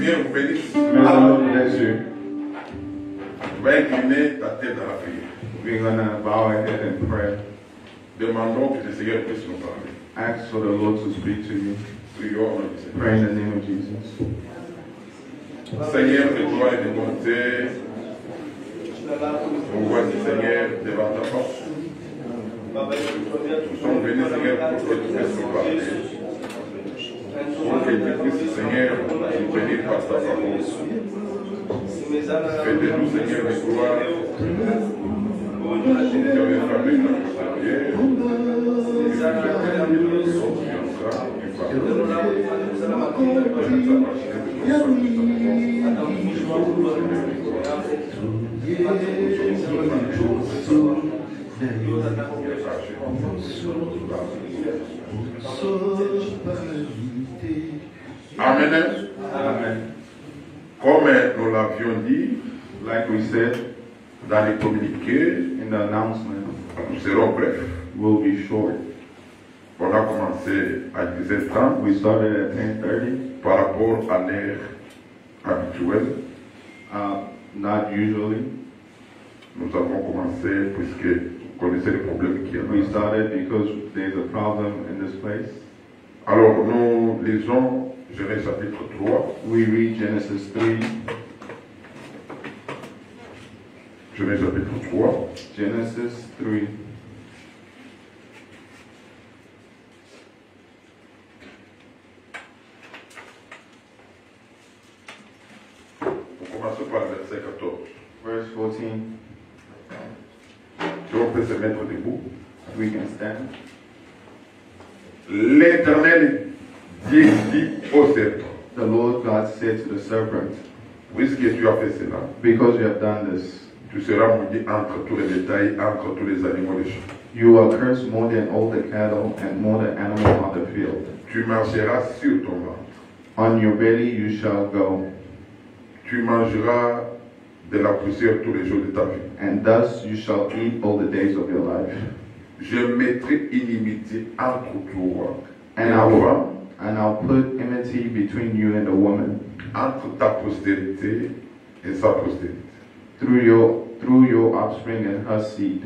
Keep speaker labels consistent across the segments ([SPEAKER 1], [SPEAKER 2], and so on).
[SPEAKER 1] Seigneur vous bénisse. Incliner ta tête dans la prière.
[SPEAKER 2] We're going to bow our head in prayer.
[SPEAKER 1] Demandons que le Seigneur puisse nous parler.
[SPEAKER 2] Ask for the Lord to speak to you.
[SPEAKER 1] Prions.
[SPEAKER 2] Pray in the name of Jesus.
[SPEAKER 1] Seigneur de gloire et de bonté, nous voici Seigneur devant ta porte. Nous sommes venus Seigneur pour que tu puisses nous parler. Pour que tu puisses Seigneur nous bénir par ta parole. Fais de nous Seigneur de gloire. Tu avais frappé notre Seigneur. Et puis tu confiança e Amen.
[SPEAKER 2] Amen.
[SPEAKER 1] Comme nous l'avions dit
[SPEAKER 2] Like we said
[SPEAKER 1] dans les communiqués,
[SPEAKER 2] in the announcement,
[SPEAKER 1] nous serons brefs.
[SPEAKER 2] we'll be short.
[SPEAKER 1] On a commencé à 10h30
[SPEAKER 2] We started at 10.30.
[SPEAKER 1] par rapport à l'heure habituelle.
[SPEAKER 2] Uh, not usually.
[SPEAKER 1] Nous avons commencé puisque vous connaissez les problèmes qu'il y
[SPEAKER 2] We
[SPEAKER 1] a.
[SPEAKER 2] started because there's a problem in this place.
[SPEAKER 1] Alors nous lisons Genèse chapitre 3.
[SPEAKER 2] We read Genesis 3.
[SPEAKER 1] Genèse chapitre 3.
[SPEAKER 2] Genesis 3.
[SPEAKER 1] On commence par le verset 14.
[SPEAKER 2] Verse 14.
[SPEAKER 1] Si on peut se mettre debout.
[SPEAKER 2] We can stand.
[SPEAKER 1] L'Éternel Dieu dit au serpent,
[SPEAKER 2] The Lord God serpent,
[SPEAKER 1] puisque tu as fait cela,
[SPEAKER 2] Because you have done this,
[SPEAKER 1] tu seras maudit entre tous les bétails, entre tous les animaux des champs.
[SPEAKER 2] you are cursed more than all the cattle and more than animals on the field.
[SPEAKER 1] Tu marcheras sur ton ventre.
[SPEAKER 2] On your belly you shall go,
[SPEAKER 1] Tu mangeras de la poussière tous les jours de ta vie.
[SPEAKER 2] and thus you shall eat all the days of your life.
[SPEAKER 1] Je mettrai inimitié entre toi et
[SPEAKER 2] And
[SPEAKER 1] la
[SPEAKER 2] I will,
[SPEAKER 1] femme,
[SPEAKER 2] and I'll put enmity between you and the woman,
[SPEAKER 1] entre ta postérité et sa postérité.
[SPEAKER 2] through your through your offspring and her seed.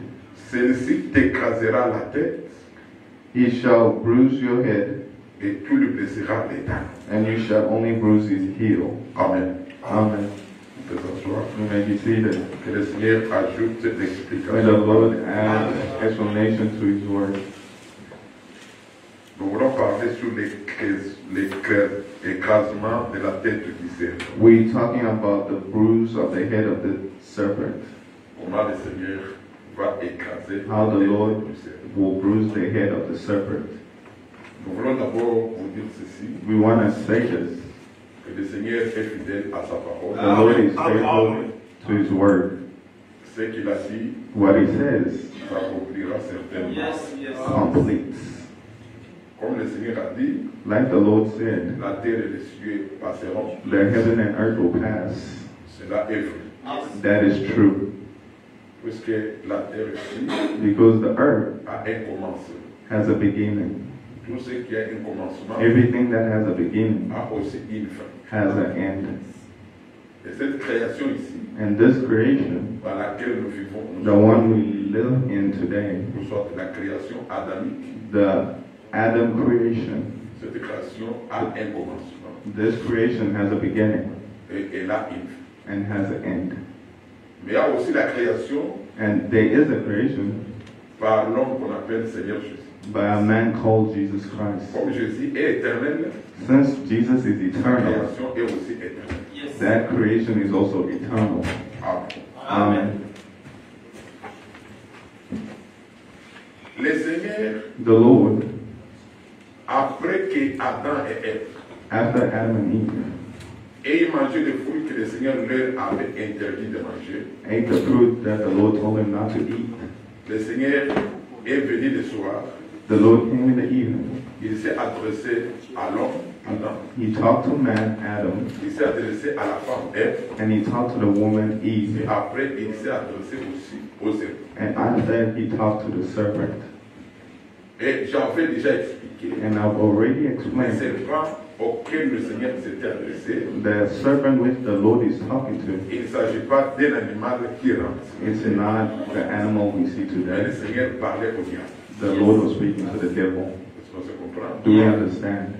[SPEAKER 1] Celle-ci t'écrasera la tête
[SPEAKER 2] He shall bruise your head,
[SPEAKER 1] et tu lui blesseras les dents.
[SPEAKER 2] and you shall only bruise his heel.
[SPEAKER 1] Amen.
[SPEAKER 2] Amen.
[SPEAKER 1] Peut.
[SPEAKER 2] You may be seated.
[SPEAKER 1] Que le Seigneur ajoute
[SPEAKER 2] May the
[SPEAKER 1] l'explication.
[SPEAKER 2] Lord add explanation to his word.
[SPEAKER 1] Nous voulons parler sur l'écrase- l'écrase- l'écrasement de la tête du serpent.
[SPEAKER 2] We're talking about the bruise of the head of the serpent.
[SPEAKER 1] Comment le Seigneur va écraser
[SPEAKER 2] How the
[SPEAKER 1] la tête
[SPEAKER 2] Lord will bruise the head of the serpent.
[SPEAKER 1] Nous voulons d'abord vous dire ceci,
[SPEAKER 2] We want to say this.
[SPEAKER 1] que le Seigneur est fidèle à sa
[SPEAKER 2] The. Lord is faithful to his word.
[SPEAKER 1] Ce qu'il a dit
[SPEAKER 2] What he says
[SPEAKER 1] s'accomplira certainement.
[SPEAKER 3] Yes, yes.
[SPEAKER 2] completes.
[SPEAKER 1] Comme le Seigneur a dit,
[SPEAKER 2] Like the Lord said,
[SPEAKER 1] la terre et les cieux passeront.
[SPEAKER 2] the heaven and earth will pass.
[SPEAKER 1] Cela est vrai.
[SPEAKER 2] That is true.
[SPEAKER 1] Puisque la terre ici
[SPEAKER 2] Because the earth
[SPEAKER 1] a un commencement.
[SPEAKER 2] has a beginning.
[SPEAKER 1] Tout ce qui a un commencement
[SPEAKER 2] Everything that has a beginning
[SPEAKER 1] a aussi une fin.
[SPEAKER 2] has an end.
[SPEAKER 1] Et cette création ici,
[SPEAKER 2] And this creation,
[SPEAKER 1] dans laquelle nous vivons, nous
[SPEAKER 2] the one we live in today,
[SPEAKER 1] sommes la création adamique.
[SPEAKER 2] the Adam creation,
[SPEAKER 1] Cette création a un commencement
[SPEAKER 2] this creation has a beginning
[SPEAKER 1] et elle a une fin.
[SPEAKER 2] and has an end.
[SPEAKER 1] Mais il y a aussi la création
[SPEAKER 2] And there is a creation
[SPEAKER 1] par l'homme qu'on appelle Seigneur Jésus.
[SPEAKER 2] by a man called Jesus Christ.
[SPEAKER 1] Comme Jésus est éternel,
[SPEAKER 2] Since Jesus is
[SPEAKER 1] la
[SPEAKER 2] eternal,
[SPEAKER 1] création est aussi éternelle.
[SPEAKER 3] Yes.
[SPEAKER 2] that creation is also eternal.
[SPEAKER 1] Amen.
[SPEAKER 2] Amen.
[SPEAKER 1] Le Seigneur,
[SPEAKER 2] The Lord,
[SPEAKER 1] après que Adam et Ève
[SPEAKER 2] after Adam and Eve
[SPEAKER 1] aient mangé le fruit que le Seigneur leur avait interdit de manger,
[SPEAKER 2] ate the fruit that the Lord told him not to eat,
[SPEAKER 1] le Seigneur est venu le soir,
[SPEAKER 2] the Lord came in the evening.
[SPEAKER 1] il s'est adressé à l'homme, Adam,
[SPEAKER 2] He talked to man, Adam,
[SPEAKER 1] il s'est adressé à la femme, Ève,
[SPEAKER 2] and he talked to the woman,
[SPEAKER 1] et
[SPEAKER 2] Eve.
[SPEAKER 1] après il s'est adressé aussi.
[SPEAKER 2] And after that, he talked to the serpent.
[SPEAKER 1] Et j'avais déjà expliqué,
[SPEAKER 2] And I've already
[SPEAKER 1] le
[SPEAKER 2] explained
[SPEAKER 1] serpent auquel le Seigneur s'était adressé,
[SPEAKER 2] the serpent which the Lord is talking to,
[SPEAKER 1] il ne s'agit pas d'un animal qui rentre.
[SPEAKER 2] it's not the animal we see
[SPEAKER 1] Mais le
[SPEAKER 2] today.
[SPEAKER 1] Seigneur parlait au diable.
[SPEAKER 2] The Lord was speaking to the devil. Do we understand?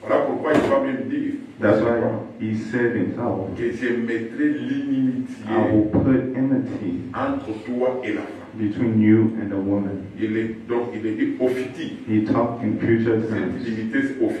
[SPEAKER 1] Voilà pourquoi il va même dire
[SPEAKER 2] That's why he said himself,
[SPEAKER 1] que je mettrai l'inimitié
[SPEAKER 2] I will put enmity
[SPEAKER 1] entre toi et la femme.
[SPEAKER 2] Between you and the woman.
[SPEAKER 1] Il est, donc il est dit ophitique.
[SPEAKER 2] He talked in future
[SPEAKER 1] Cette
[SPEAKER 2] tense.
[SPEAKER 1] c'est.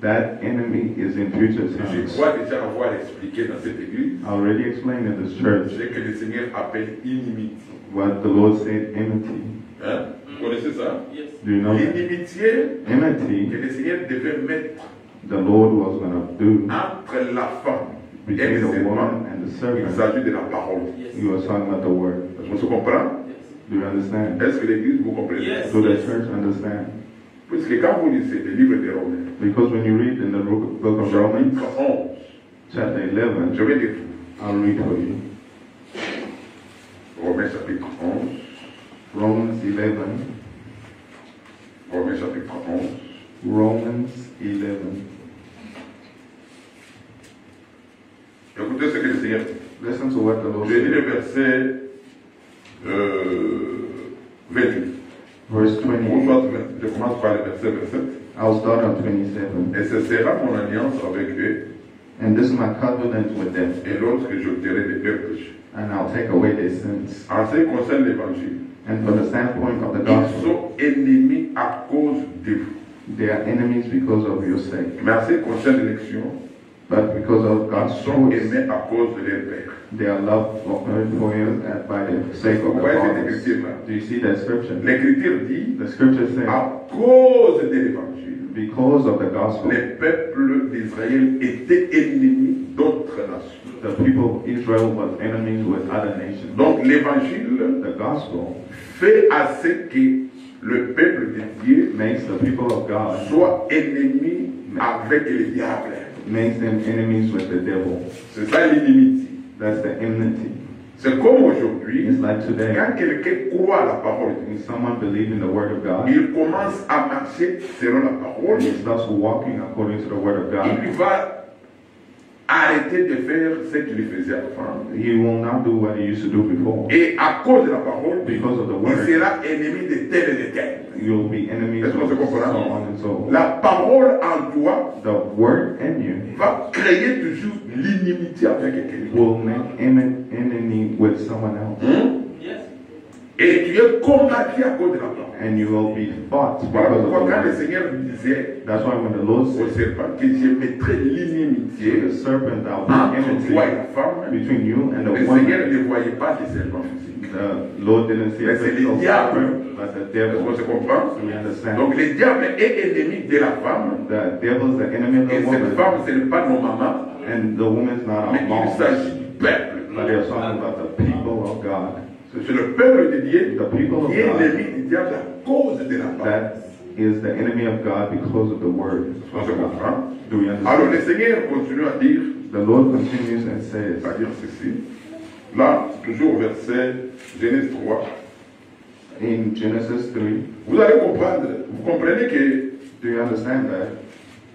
[SPEAKER 2] That enemy is in future
[SPEAKER 1] Je
[SPEAKER 2] tense.
[SPEAKER 1] crois déjà avoir expliqué dans cette église
[SPEAKER 2] I already explained in this church
[SPEAKER 1] ce que le Seigneur appelle inimitié.
[SPEAKER 2] what the Lord said enmity.
[SPEAKER 1] Hein? Vous connaissez ça?
[SPEAKER 2] Do you know that?
[SPEAKER 1] L'inimitié que
[SPEAKER 2] Enmity,
[SPEAKER 1] le Seigneur devait mettre
[SPEAKER 2] the Lord was going to do
[SPEAKER 1] entre la femme et
[SPEAKER 2] between
[SPEAKER 1] le
[SPEAKER 2] the woman and the
[SPEAKER 1] il
[SPEAKER 2] serpent.
[SPEAKER 1] s'agit de la parole.
[SPEAKER 2] He was talking about the word.
[SPEAKER 1] Est-ce qu'on se comprend
[SPEAKER 2] Do you understand?
[SPEAKER 1] Est-ce que l'église vous comprenez
[SPEAKER 3] Yes.
[SPEAKER 2] Do the church understand?
[SPEAKER 1] Puisque quand vous lisez le livre des Romains,
[SPEAKER 2] Because when you read in the book book of Romans,
[SPEAKER 1] chapitre 11,
[SPEAKER 2] chapter 11,
[SPEAKER 1] je vais lire
[SPEAKER 2] I'll read for you.
[SPEAKER 1] Romains chapitre 11,
[SPEAKER 2] Romans 11,
[SPEAKER 1] Romains chapitre 11,
[SPEAKER 2] Romans 11.
[SPEAKER 1] écoutez ce que le Seigneur dit.
[SPEAKER 2] Listen to what the Lord
[SPEAKER 1] Je lis le verset
[SPEAKER 2] I'll start on 27.
[SPEAKER 1] Et ce sera mon alliance avec eux,
[SPEAKER 2] And this is my covenant with them,
[SPEAKER 1] et lorsque j'ôterai leurs péchés.
[SPEAKER 2] and I'll take away their sins.
[SPEAKER 1] En ce qui concerne l'évangile,
[SPEAKER 2] And from the standpoint of the
[SPEAKER 1] ils
[SPEAKER 2] gospel,
[SPEAKER 1] sont ennemis à cause de vous.
[SPEAKER 2] they are enemies because of your sake.
[SPEAKER 1] Mais en ce qui concerne l'élection,
[SPEAKER 2] But because of God's
[SPEAKER 1] aimés à cause de leur Père.
[SPEAKER 2] they are loved for for you and by the sake of
[SPEAKER 1] Vous voyez cette
[SPEAKER 2] Do you see that scripture?
[SPEAKER 1] L'écriture dit,
[SPEAKER 2] The scripture says,
[SPEAKER 1] à cause de l'évangile,
[SPEAKER 2] because of the gospel,
[SPEAKER 1] les peuples d'Israël étaient ennemis d'autres nations.
[SPEAKER 2] the people of Israel was enemies with other nations.
[SPEAKER 1] Donc l'évangile
[SPEAKER 2] The gospel
[SPEAKER 1] fait à ce que le peuple de Dieu
[SPEAKER 2] makes the people of God,
[SPEAKER 1] soit ennemi avec le diable.
[SPEAKER 2] Makes them enemies with the devil.
[SPEAKER 1] C'est ça l'inimitié.
[SPEAKER 2] That's the enmity.
[SPEAKER 1] C'est comme aujourd'hui,
[SPEAKER 2] It's like today,
[SPEAKER 1] quand quelqu'un croit à la parole de Dieu,
[SPEAKER 2] when someone believes in the word of God,
[SPEAKER 1] il commence à marcher selon la parole,
[SPEAKER 2] and he starts walking according to the word of God,
[SPEAKER 1] il va arrêter de faire ce qu'il faisait avant.
[SPEAKER 2] he will not do what he used to do before.
[SPEAKER 1] Et à cause de la parole,
[SPEAKER 2] Because of the
[SPEAKER 1] il
[SPEAKER 2] word,
[SPEAKER 1] sera ennemi de tel et de tel.
[SPEAKER 2] you'll be enemies
[SPEAKER 1] Est-ce qu'on se comprend? La parole en toi
[SPEAKER 2] The word in you
[SPEAKER 1] va créer toujours l'inimitié avec quelqu'un.
[SPEAKER 2] will make en- enemy with someone else,
[SPEAKER 1] Hein? Et tu es combattu à cause de la parole.
[SPEAKER 2] and you will be fought
[SPEAKER 1] Voilà pourquoi quand le. Seigneur disait
[SPEAKER 2] That's why when the Lord
[SPEAKER 1] au
[SPEAKER 2] said
[SPEAKER 1] serpent que je mettrai l'inimitié entre toi et la femme,
[SPEAKER 2] between you and the
[SPEAKER 1] le Seigneur
[SPEAKER 2] woman.
[SPEAKER 1] ne voyait pas de serpent physique.
[SPEAKER 2] The Lord didn't see
[SPEAKER 1] Mais c'est le diable.
[SPEAKER 2] serpent, but the
[SPEAKER 1] Est-ce qu'on
[SPEAKER 2] devil.
[SPEAKER 1] se comprend. Donc le diable est ennemi de la femme.
[SPEAKER 2] The devil's the enemy of
[SPEAKER 1] Et
[SPEAKER 2] the
[SPEAKER 1] cette
[SPEAKER 2] woman,
[SPEAKER 1] femme, ce n'est pas nos mamans,
[SPEAKER 2] and the woman's not
[SPEAKER 1] mais
[SPEAKER 2] our
[SPEAKER 1] il
[SPEAKER 2] mom.
[SPEAKER 1] s'agit du peuple.
[SPEAKER 2] But they're talking about the people of God.
[SPEAKER 1] C'est le peuple de Dieu
[SPEAKER 2] The people of
[SPEAKER 1] qui est
[SPEAKER 2] God.
[SPEAKER 1] du diable à cause de la parole.
[SPEAKER 2] That is the enemy of God because of the word.
[SPEAKER 1] Est-ce qu'on se comprend
[SPEAKER 2] Do we
[SPEAKER 1] Alors
[SPEAKER 2] understand?
[SPEAKER 1] le Seigneur continue à dire,
[SPEAKER 2] The Lord continues and says,
[SPEAKER 1] à dire ceci. Là, toujours au verset Genèse 3.
[SPEAKER 2] in Genesis 3,
[SPEAKER 1] Vous allez comprendre, vous comprenez que
[SPEAKER 2] do you understand that?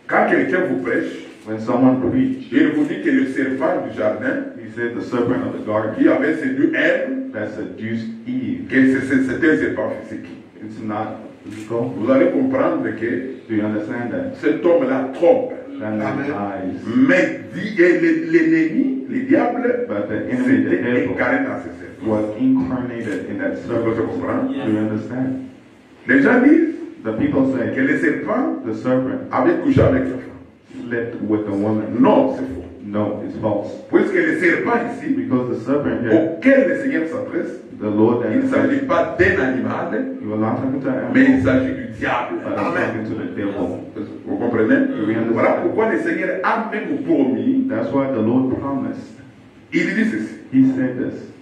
[SPEAKER 1] quand quelqu'un vous prêche,
[SPEAKER 2] When someone preached,
[SPEAKER 1] il vous dit que le serpent du jardin
[SPEAKER 2] he said the serpent of the garden
[SPEAKER 1] qui avait séduit Ève,
[SPEAKER 2] that seduced Eve,
[SPEAKER 1] que c'était un serpent physique.
[SPEAKER 2] it's not physical.
[SPEAKER 1] Vous allez comprendre que
[SPEAKER 2] Do you understand that?
[SPEAKER 1] cet homme-là trompe. Mais dit- l'ennemi, le diable,
[SPEAKER 2] But the enemy, the
[SPEAKER 1] s'était
[SPEAKER 2] devil,
[SPEAKER 1] incarné dans ce serpent.
[SPEAKER 2] was incarnated in that
[SPEAKER 1] que vous
[SPEAKER 2] serpent.
[SPEAKER 1] comprenez?
[SPEAKER 2] Do you understand?
[SPEAKER 1] Les gens disent
[SPEAKER 2] The people
[SPEAKER 1] que
[SPEAKER 2] say
[SPEAKER 1] le serpent
[SPEAKER 2] the serpent
[SPEAKER 1] avait couché avec la femme.
[SPEAKER 2] Slept with the woman.
[SPEAKER 1] Non, c'est faux.
[SPEAKER 2] No, it's false.
[SPEAKER 1] Puisque le serpent ici,
[SPEAKER 2] Because the serpent here,
[SPEAKER 1] auquel le Seigneur s'adresse,
[SPEAKER 2] the Lord that
[SPEAKER 1] il ne s'agit pas d'un animal,
[SPEAKER 2] you will not talking to an
[SPEAKER 1] mais il
[SPEAKER 2] animal,
[SPEAKER 1] s'agit du diable.
[SPEAKER 2] but I'm talking to the devil.
[SPEAKER 1] Vous comprenez
[SPEAKER 2] Oui, understand.
[SPEAKER 1] Voilà pourquoi le Seigneur a même promis,
[SPEAKER 2] That's why the Lord promised.
[SPEAKER 1] il dit ceci,
[SPEAKER 2] He said this.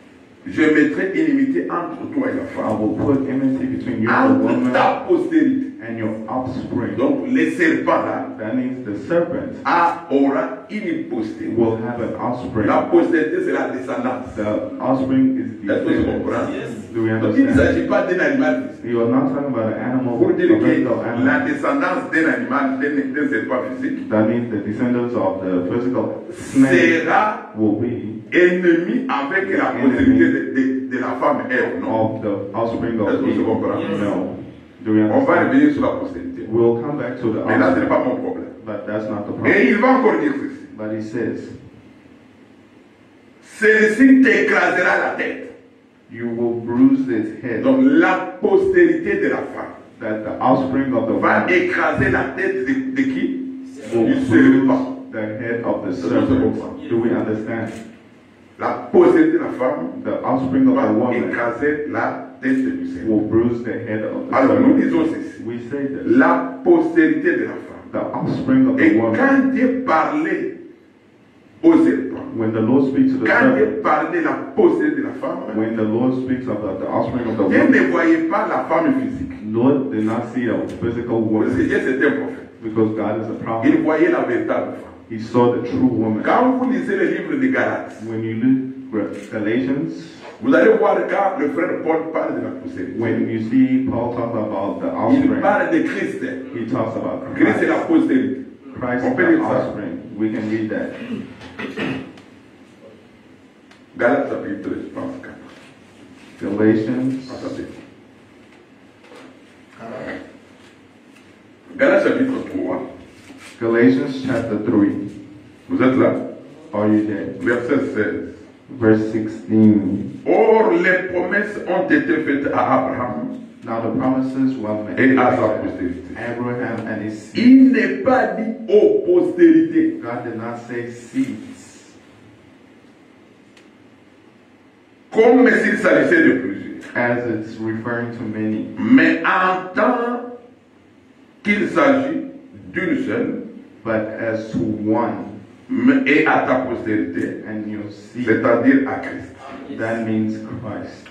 [SPEAKER 1] Je mettrai inimité entre toi et la
[SPEAKER 2] I
[SPEAKER 1] femme,
[SPEAKER 2] will put enmity between you and the
[SPEAKER 1] entre
[SPEAKER 2] woman
[SPEAKER 1] ta postérité.
[SPEAKER 2] and your offspring.
[SPEAKER 1] Donc le serpent là
[SPEAKER 2] That means the serpent
[SPEAKER 1] a aura une postérité.
[SPEAKER 2] will have an offspring.
[SPEAKER 1] La postérité, c'est la descendance.
[SPEAKER 2] The offspring is
[SPEAKER 1] Est-ce que tu comprends?
[SPEAKER 2] Do we
[SPEAKER 1] Donc, il ne
[SPEAKER 2] understand?
[SPEAKER 1] s'agit pas d'un animal.
[SPEAKER 2] You are not talking about an animal,
[SPEAKER 1] Pour dire que la descendance d'un animal, d'un d'un serpent physique,
[SPEAKER 2] That means the descendants of the physical snake
[SPEAKER 1] sera
[SPEAKER 2] will be
[SPEAKER 1] ennemi avec la postérité de, de- de la femme Ève, non?
[SPEAKER 2] Of the offspring of
[SPEAKER 1] Est-ce que
[SPEAKER 2] No.
[SPEAKER 1] On va revenir sur la postérité.
[SPEAKER 2] We'll come back to the
[SPEAKER 1] Mais là, ce n'est pas mon problème.
[SPEAKER 2] but that's not the
[SPEAKER 1] Et
[SPEAKER 2] problem.
[SPEAKER 1] il va encore dire ceci.
[SPEAKER 2] But he says,
[SPEAKER 1] Celui-ci t'écrasera la tête.
[SPEAKER 2] You will bruise its head.
[SPEAKER 1] Donc la postérité de la femme
[SPEAKER 2] That the offspring of the
[SPEAKER 1] va
[SPEAKER 2] woman
[SPEAKER 1] écraser la tête de, de qui? Du serpent.
[SPEAKER 2] the head of the serpent. Do we understand?
[SPEAKER 1] La postérité de la femme
[SPEAKER 2] The offspring of the woman
[SPEAKER 1] écraser la tête du serpent.
[SPEAKER 2] will bruise the head of the
[SPEAKER 1] Alors nous disons ceci.
[SPEAKER 2] We say this.
[SPEAKER 1] La postérité de la femme.
[SPEAKER 2] The offspring of
[SPEAKER 1] Et
[SPEAKER 2] the woman.
[SPEAKER 1] quand Dieu parlait au serpent,
[SPEAKER 2] When the Lord speaks to the
[SPEAKER 1] quand Dieu parlait de la postérité de la femme,
[SPEAKER 2] when the Lord speaks of the, offspring of the
[SPEAKER 1] Dieu
[SPEAKER 2] woman,
[SPEAKER 1] ne voyait pas la femme physique.
[SPEAKER 2] Lord did not see a physical
[SPEAKER 1] Parce que
[SPEAKER 2] woman
[SPEAKER 1] Dieu c'était un prophète.
[SPEAKER 2] because God is a
[SPEAKER 1] Il
[SPEAKER 2] prophet.
[SPEAKER 1] voyait la véritable femme.
[SPEAKER 2] He saw the true woman.
[SPEAKER 1] Quand vous lisez le livre de Galates,
[SPEAKER 2] When you read Galatians,
[SPEAKER 1] vous allez voir quand le frère Paul parle de la postérité.
[SPEAKER 2] when you see Paul talk about the
[SPEAKER 1] Il
[SPEAKER 2] offspring,
[SPEAKER 1] parle de Christ.
[SPEAKER 2] he talks about
[SPEAKER 1] Christ
[SPEAKER 2] Christ.
[SPEAKER 1] la postérité.
[SPEAKER 2] Christ
[SPEAKER 1] On
[SPEAKER 2] the offspring. We can read that.
[SPEAKER 1] Galates chapitre 13, je pense 4.
[SPEAKER 2] Galatians,
[SPEAKER 1] Attendez. Galates chapitre 3.
[SPEAKER 2] Galatians chapter 3.
[SPEAKER 1] Vous êtes là?
[SPEAKER 2] Are you there?
[SPEAKER 1] Verset 16.
[SPEAKER 2] Verse 16.
[SPEAKER 1] Or, les promesses ont été faites à Abraham
[SPEAKER 2] Now the promises were made
[SPEAKER 1] et à sa postérité.
[SPEAKER 2] Abraham and his seed.
[SPEAKER 1] Il n'est pas dit aux postérités.
[SPEAKER 2] God did not say seeds,
[SPEAKER 1] Comme s'il s'agissait de plusieurs?
[SPEAKER 2] as it's referring to many,
[SPEAKER 1] Mais en tant qu'il s'agit d'une seule,
[SPEAKER 2] but as to one
[SPEAKER 1] mais- et à ta postérité,
[SPEAKER 2] and your seed.
[SPEAKER 1] c'est-à-dire à Christ.
[SPEAKER 2] That means Christ.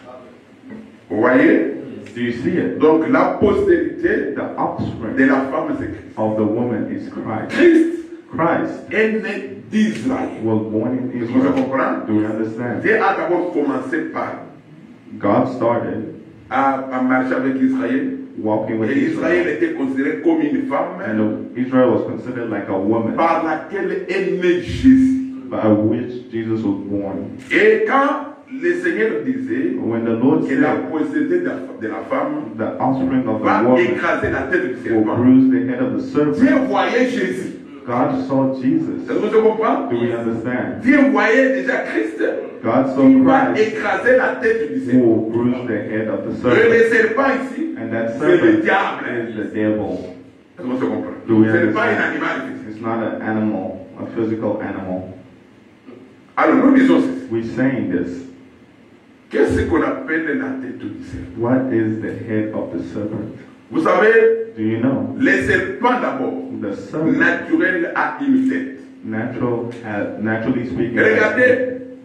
[SPEAKER 1] Vous voyez?
[SPEAKER 2] Do you see it?
[SPEAKER 1] Donc la postérité
[SPEAKER 2] The offspring
[SPEAKER 1] de la femme, c'est Christ.
[SPEAKER 2] of the woman is Christ.
[SPEAKER 1] Christ
[SPEAKER 2] Christ
[SPEAKER 1] est né d'Israël.
[SPEAKER 2] was born in
[SPEAKER 1] que vous
[SPEAKER 2] Israel.
[SPEAKER 1] comprenez?
[SPEAKER 2] Do we understand?
[SPEAKER 1] Dieu a d'abord commencé par
[SPEAKER 2] God started
[SPEAKER 1] à, à marcher avec Israël.
[SPEAKER 2] Walking with
[SPEAKER 1] Et Israël
[SPEAKER 2] Israel,
[SPEAKER 1] était considéré comme une femme
[SPEAKER 2] and Israel was considered like a woman
[SPEAKER 1] par laquelle est né Jésus.
[SPEAKER 2] by which Jesus was born.
[SPEAKER 1] Et quand le Seigneur disait
[SPEAKER 2] When the Lord
[SPEAKER 1] que la
[SPEAKER 2] said
[SPEAKER 1] possédée de la, de la femme
[SPEAKER 2] the offspring of the
[SPEAKER 1] va
[SPEAKER 2] woman
[SPEAKER 1] écraser la tête du
[SPEAKER 2] will
[SPEAKER 1] serpent,
[SPEAKER 2] bruise the head of the serpent,
[SPEAKER 1] Dieu voyait Jésus.
[SPEAKER 2] God saw Jesus.
[SPEAKER 1] Est-ce que tu comprends
[SPEAKER 2] Do we understand?
[SPEAKER 1] Dieu voyait déjà Christ.
[SPEAKER 2] God saw
[SPEAKER 1] Il va
[SPEAKER 2] Christ
[SPEAKER 1] écraser la tête du
[SPEAKER 2] who
[SPEAKER 1] serpent.
[SPEAKER 2] will bruise the head of the serpent.
[SPEAKER 1] le serpent ici,
[SPEAKER 2] And that
[SPEAKER 1] c'est le diable.
[SPEAKER 2] is the devil.
[SPEAKER 1] Est-ce que tu comprends
[SPEAKER 2] Do we
[SPEAKER 1] Ce n'est pas un
[SPEAKER 2] understand?
[SPEAKER 1] animal.
[SPEAKER 2] It's not an animal, a physical animal.
[SPEAKER 1] Alors nous disons ceci.
[SPEAKER 2] We're saying this.
[SPEAKER 1] Qu'est-ce qu'on appelle la tête du serpent
[SPEAKER 2] What is the head of the serpent?
[SPEAKER 1] Vous savez,
[SPEAKER 2] Do you know?
[SPEAKER 1] les serpents d'abord, naturel a une tête.
[SPEAKER 2] natural, has, naturally speaking,
[SPEAKER 1] Et
[SPEAKER 2] has-
[SPEAKER 1] regardez,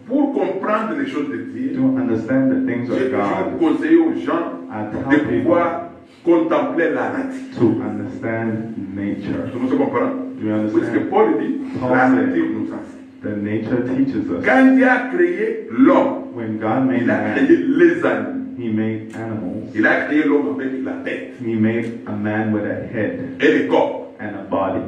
[SPEAKER 1] pour comprendre les choses de Dieu,
[SPEAKER 2] to understand the things
[SPEAKER 1] j'ai
[SPEAKER 2] of
[SPEAKER 1] toujours
[SPEAKER 2] God,
[SPEAKER 1] conseillé aux gens de pouvoir contempler la nature.
[SPEAKER 2] to understand nature.
[SPEAKER 1] Tout le monde comprend? Puisque
[SPEAKER 2] understand?
[SPEAKER 1] Paul dit, la nature nous enseigne.
[SPEAKER 2] The nature teaches us.
[SPEAKER 1] Quand Dieu a créé l'homme,
[SPEAKER 2] When God made
[SPEAKER 1] il a
[SPEAKER 2] man,
[SPEAKER 1] créé les animaux.
[SPEAKER 2] He made animals.
[SPEAKER 1] Il a créé l'homme avec la tête
[SPEAKER 2] He made a man with a head
[SPEAKER 1] et le corps.
[SPEAKER 2] and a body.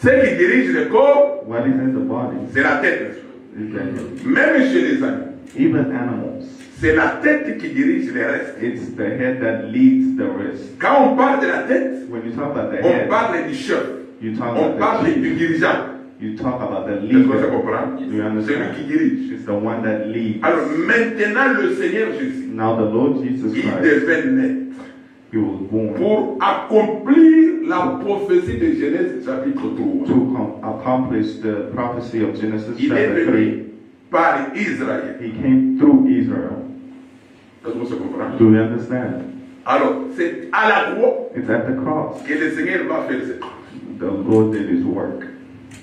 [SPEAKER 1] Ce qui dirige le corps,
[SPEAKER 2] What is in the body?
[SPEAKER 1] c'est la tête.
[SPEAKER 2] Is the head.
[SPEAKER 1] Même chez les animaux,
[SPEAKER 2] Even animals,
[SPEAKER 1] c'est la tête qui dirige le reste.
[SPEAKER 2] it's the head that leads the rest.
[SPEAKER 1] Quand on parle de la tête,
[SPEAKER 2] When you talk about the
[SPEAKER 1] on
[SPEAKER 2] head,
[SPEAKER 1] parle du chef,
[SPEAKER 2] you talk
[SPEAKER 1] on
[SPEAKER 2] about
[SPEAKER 1] parle
[SPEAKER 2] the
[SPEAKER 1] du dirigeant.
[SPEAKER 2] You talk about the leader. you
[SPEAKER 1] Celui
[SPEAKER 2] understand?
[SPEAKER 1] qui dirige.
[SPEAKER 2] It's the one that leads.
[SPEAKER 1] Alors maintenant, le Seigneur Jésus,
[SPEAKER 2] Now the Lord Jesus
[SPEAKER 1] il
[SPEAKER 2] Christ,
[SPEAKER 1] devait naître
[SPEAKER 2] He was born
[SPEAKER 1] pour accomplir la prophétie de Genèse chapitre 3.
[SPEAKER 2] to com- accomplish the prophecy of Genesis
[SPEAKER 1] Il est
[SPEAKER 2] chapter 3.
[SPEAKER 1] venu par Israël.
[SPEAKER 2] He came through Israel. Do you understand?
[SPEAKER 1] Alors, c'est à la croix
[SPEAKER 2] It's at the cross
[SPEAKER 1] que le Seigneur va faire travail.
[SPEAKER 2] the Lord did His work.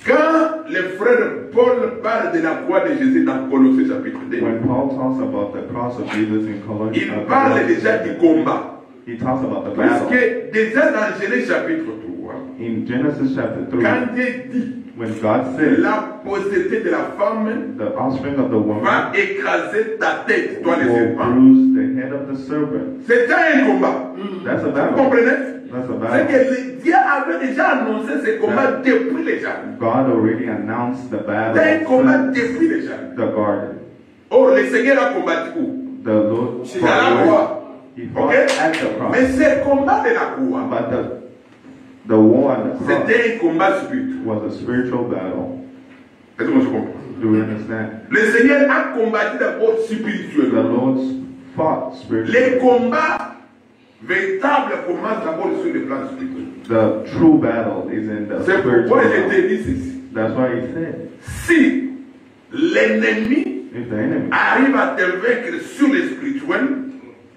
[SPEAKER 1] Quand le frère Paul parle de la croix de Jésus dans Colossiens chapitre 2,
[SPEAKER 2] When Paul talks about the cross of Jesus in Colossians,
[SPEAKER 1] il parle déjà du combat.
[SPEAKER 2] he talks about the
[SPEAKER 1] Parce
[SPEAKER 2] battle.
[SPEAKER 1] que déjà dans Genèse chapitre 3,
[SPEAKER 2] In Genesis chapter 3,
[SPEAKER 1] quand Dieu dit
[SPEAKER 2] when God said,
[SPEAKER 1] la postérité de la femme
[SPEAKER 2] the offspring of the woman
[SPEAKER 1] va écraser ta tête, toi les
[SPEAKER 2] will
[SPEAKER 1] serpents.
[SPEAKER 2] bruise the head of the serpent.
[SPEAKER 1] C'était un combat.
[SPEAKER 2] That's a
[SPEAKER 1] Vous comprenez? C'est
[SPEAKER 2] battle.
[SPEAKER 1] que Dieu avait déjà annoncé ce combat depuis les gens.
[SPEAKER 2] God already announced the battle
[SPEAKER 1] C'est un combat depuis les gens.
[SPEAKER 2] the garden.
[SPEAKER 1] Or, le Seigneur a combattu où?
[SPEAKER 2] The Lord
[SPEAKER 1] Dans la croix.
[SPEAKER 2] he fought
[SPEAKER 1] Ok?
[SPEAKER 2] at the
[SPEAKER 1] Mais ce combat de la croix,
[SPEAKER 2] But the, the war on the cross
[SPEAKER 1] c'était un combat spirituel.
[SPEAKER 2] was a spiritual battle.
[SPEAKER 1] Est-ce que je comprends?
[SPEAKER 2] Do we understand?
[SPEAKER 1] Le Seigneur a combattu d'abord
[SPEAKER 2] The. Lord fought
[SPEAKER 1] Les
[SPEAKER 2] spiritually.
[SPEAKER 1] combats véritables commencent d'abord sur le plan spirituel.
[SPEAKER 2] The true battle is in the
[SPEAKER 1] C'est pourquoi
[SPEAKER 2] realm.
[SPEAKER 1] te dis ceci.
[SPEAKER 2] That's why he said,
[SPEAKER 1] Si l'ennemi arrive à te vaincre sur le spirituel,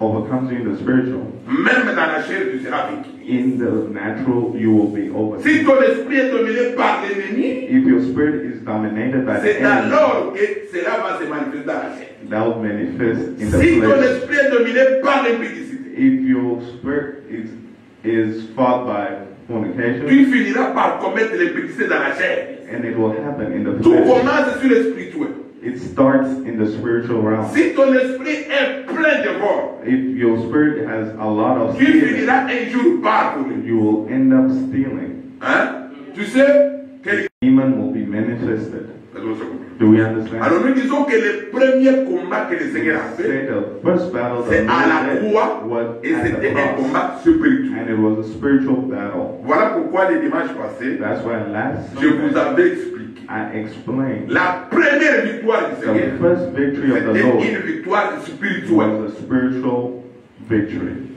[SPEAKER 2] overcomes you in the spiritual,
[SPEAKER 1] même dans la chair, tu seras vaincu.
[SPEAKER 2] in the natural you will be overcome.
[SPEAKER 1] Si ton esprit est dominé par l'ennemi,
[SPEAKER 2] If your spirit is dominated by the
[SPEAKER 1] c'est
[SPEAKER 2] enemy,
[SPEAKER 1] alors que cela va se manifester dans la chair.
[SPEAKER 2] that will manifest in the
[SPEAKER 1] Si ton
[SPEAKER 2] flesh.
[SPEAKER 1] esprit est dominé par l'impudicité,
[SPEAKER 2] If your spirit is is fought by fornication,
[SPEAKER 1] tu finiras par commettre l'impudicité dans la chair.
[SPEAKER 2] and it will happen in the
[SPEAKER 1] Tout
[SPEAKER 2] flesh.
[SPEAKER 1] commence sur le spirituel.
[SPEAKER 2] It starts in the spiritual realm.
[SPEAKER 1] Si ton esprit est plein de vol,
[SPEAKER 2] If your spirit has a lot of
[SPEAKER 1] tu
[SPEAKER 2] stealing,
[SPEAKER 1] finiras un jour par
[SPEAKER 2] you will end up stealing.
[SPEAKER 1] Hein? Tu sais quel
[SPEAKER 2] Demon will be manifested. Do we understand?
[SPEAKER 1] Alors nous disons que le premier combat que le Seigneur a fait, c'est à la croix et c'était un combat spirituel.
[SPEAKER 2] and it was a spiritual battle.
[SPEAKER 1] Voilà pourquoi les dimanches passés,
[SPEAKER 2] That's why last
[SPEAKER 1] je vous avais expliqué.
[SPEAKER 2] I explained
[SPEAKER 1] La première victoire du Seigneur, c'était une victoire spirituelle.
[SPEAKER 2] was a spiritual victory.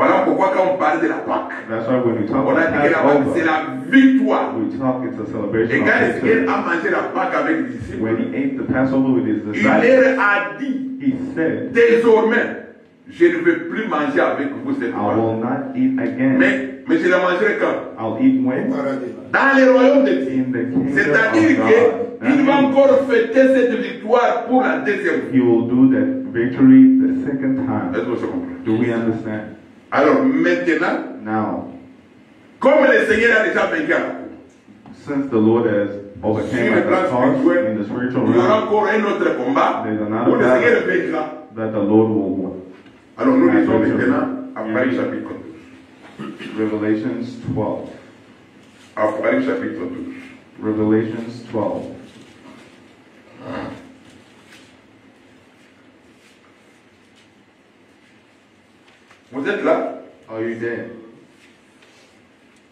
[SPEAKER 1] Voilà pourquoi quand on parle de la Pâque,
[SPEAKER 2] That's why when we talk
[SPEAKER 1] on a
[SPEAKER 2] about
[SPEAKER 1] dit que la Pâque c'est la victoire. Et
[SPEAKER 2] celebration
[SPEAKER 1] quand
[SPEAKER 2] victory.
[SPEAKER 1] a mangé la Pâque avec les disciples,
[SPEAKER 2] When he ate the Passover with his
[SPEAKER 1] il
[SPEAKER 2] disciples,
[SPEAKER 1] leur a dit,
[SPEAKER 2] he said,
[SPEAKER 1] désormais, je ne vais plus manger avec vous cette
[SPEAKER 2] I
[SPEAKER 1] fois.
[SPEAKER 2] will not eat again.
[SPEAKER 1] Mais, mais je la mangerai quand?
[SPEAKER 2] I'll eat when?
[SPEAKER 1] Dans le royaume de Dieu. C'est-à-dire qu'il va encore fêter cette victoire pour la deuxième fois.
[SPEAKER 2] means he will do that victory the second time.
[SPEAKER 1] Est-ce que je comprends
[SPEAKER 2] Do we understand?
[SPEAKER 1] Alors maintenant,
[SPEAKER 2] Now,
[SPEAKER 1] comme le Seigneur a déjà vaincu à la cour,
[SPEAKER 2] since the Lord has overcame at the cross in the spiritual
[SPEAKER 1] il y aura
[SPEAKER 2] realm,
[SPEAKER 1] encore un autre combat
[SPEAKER 2] There's another
[SPEAKER 1] où le. Seigneur vaincra.
[SPEAKER 2] that the Lord will win.
[SPEAKER 1] Alors nous lisons maintenant Apocalypse chapitre 12.
[SPEAKER 2] Revelations 12.
[SPEAKER 1] Apocalypse chapitre 12.
[SPEAKER 2] Revelations 12.
[SPEAKER 1] Vous êtes là?
[SPEAKER 2] Are you there?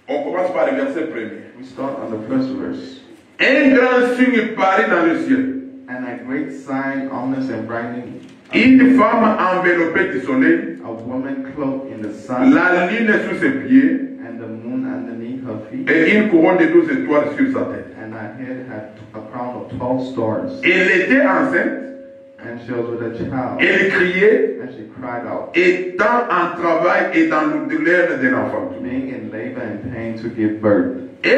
[SPEAKER 1] On commence par le verset premier.
[SPEAKER 2] We start on the first verse.
[SPEAKER 1] Un grand signe parut dans le ciel.
[SPEAKER 2] And a great sign, ominous and brightening,
[SPEAKER 1] Une femme enveloppée du soleil,
[SPEAKER 2] a woman cloaked in the sun,
[SPEAKER 1] la lune sous ses pieds
[SPEAKER 2] and the moon underneath her feet,
[SPEAKER 1] et une couronne de douze étoiles sur sa tête.
[SPEAKER 2] and her head had a crown of twelve stars.
[SPEAKER 1] Elle était enceinte,
[SPEAKER 2] And she was with a child,
[SPEAKER 1] elle criait,
[SPEAKER 2] and she cried out,
[SPEAKER 1] étant en travail et dans le douleur de l'enfant.
[SPEAKER 2] being in labor and pain to give birth.
[SPEAKER 1] Et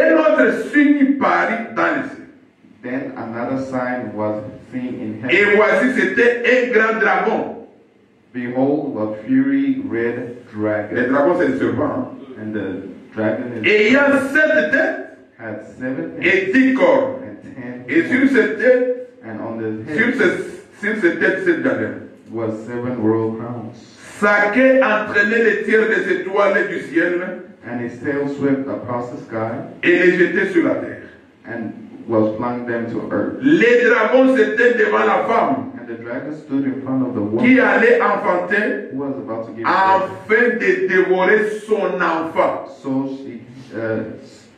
[SPEAKER 1] signe parut dans le ciel.
[SPEAKER 2] Then another sign was seen in heaven.
[SPEAKER 1] Et voici, c'était un grand dragon.
[SPEAKER 2] Behold, a fury red
[SPEAKER 1] Le
[SPEAKER 2] dragon,
[SPEAKER 1] dragon, c'est le serpent.
[SPEAKER 2] and the dragon is,
[SPEAKER 1] Ayant sept têtes
[SPEAKER 2] had seven heads
[SPEAKER 1] et dix cornes.
[SPEAKER 2] and ten
[SPEAKER 1] Et sur cette tête,
[SPEAKER 2] and on the
[SPEAKER 1] sur
[SPEAKER 2] head
[SPEAKER 1] ces, sur ces têtes, sept diadèmes.
[SPEAKER 2] was seven royal crowns.
[SPEAKER 1] Sa queue entraînait les tiers des étoiles du ciel
[SPEAKER 2] And his tail swept across the sky
[SPEAKER 1] et les jetait sur la terre.
[SPEAKER 2] and was flung them to earth.
[SPEAKER 1] Les dragons s'étaient devant la femme
[SPEAKER 2] And the dragon stood in front of the woman
[SPEAKER 1] qui allait enfanter
[SPEAKER 2] who was about to give
[SPEAKER 1] afin de dévorer son enfant.
[SPEAKER 2] so she, uh,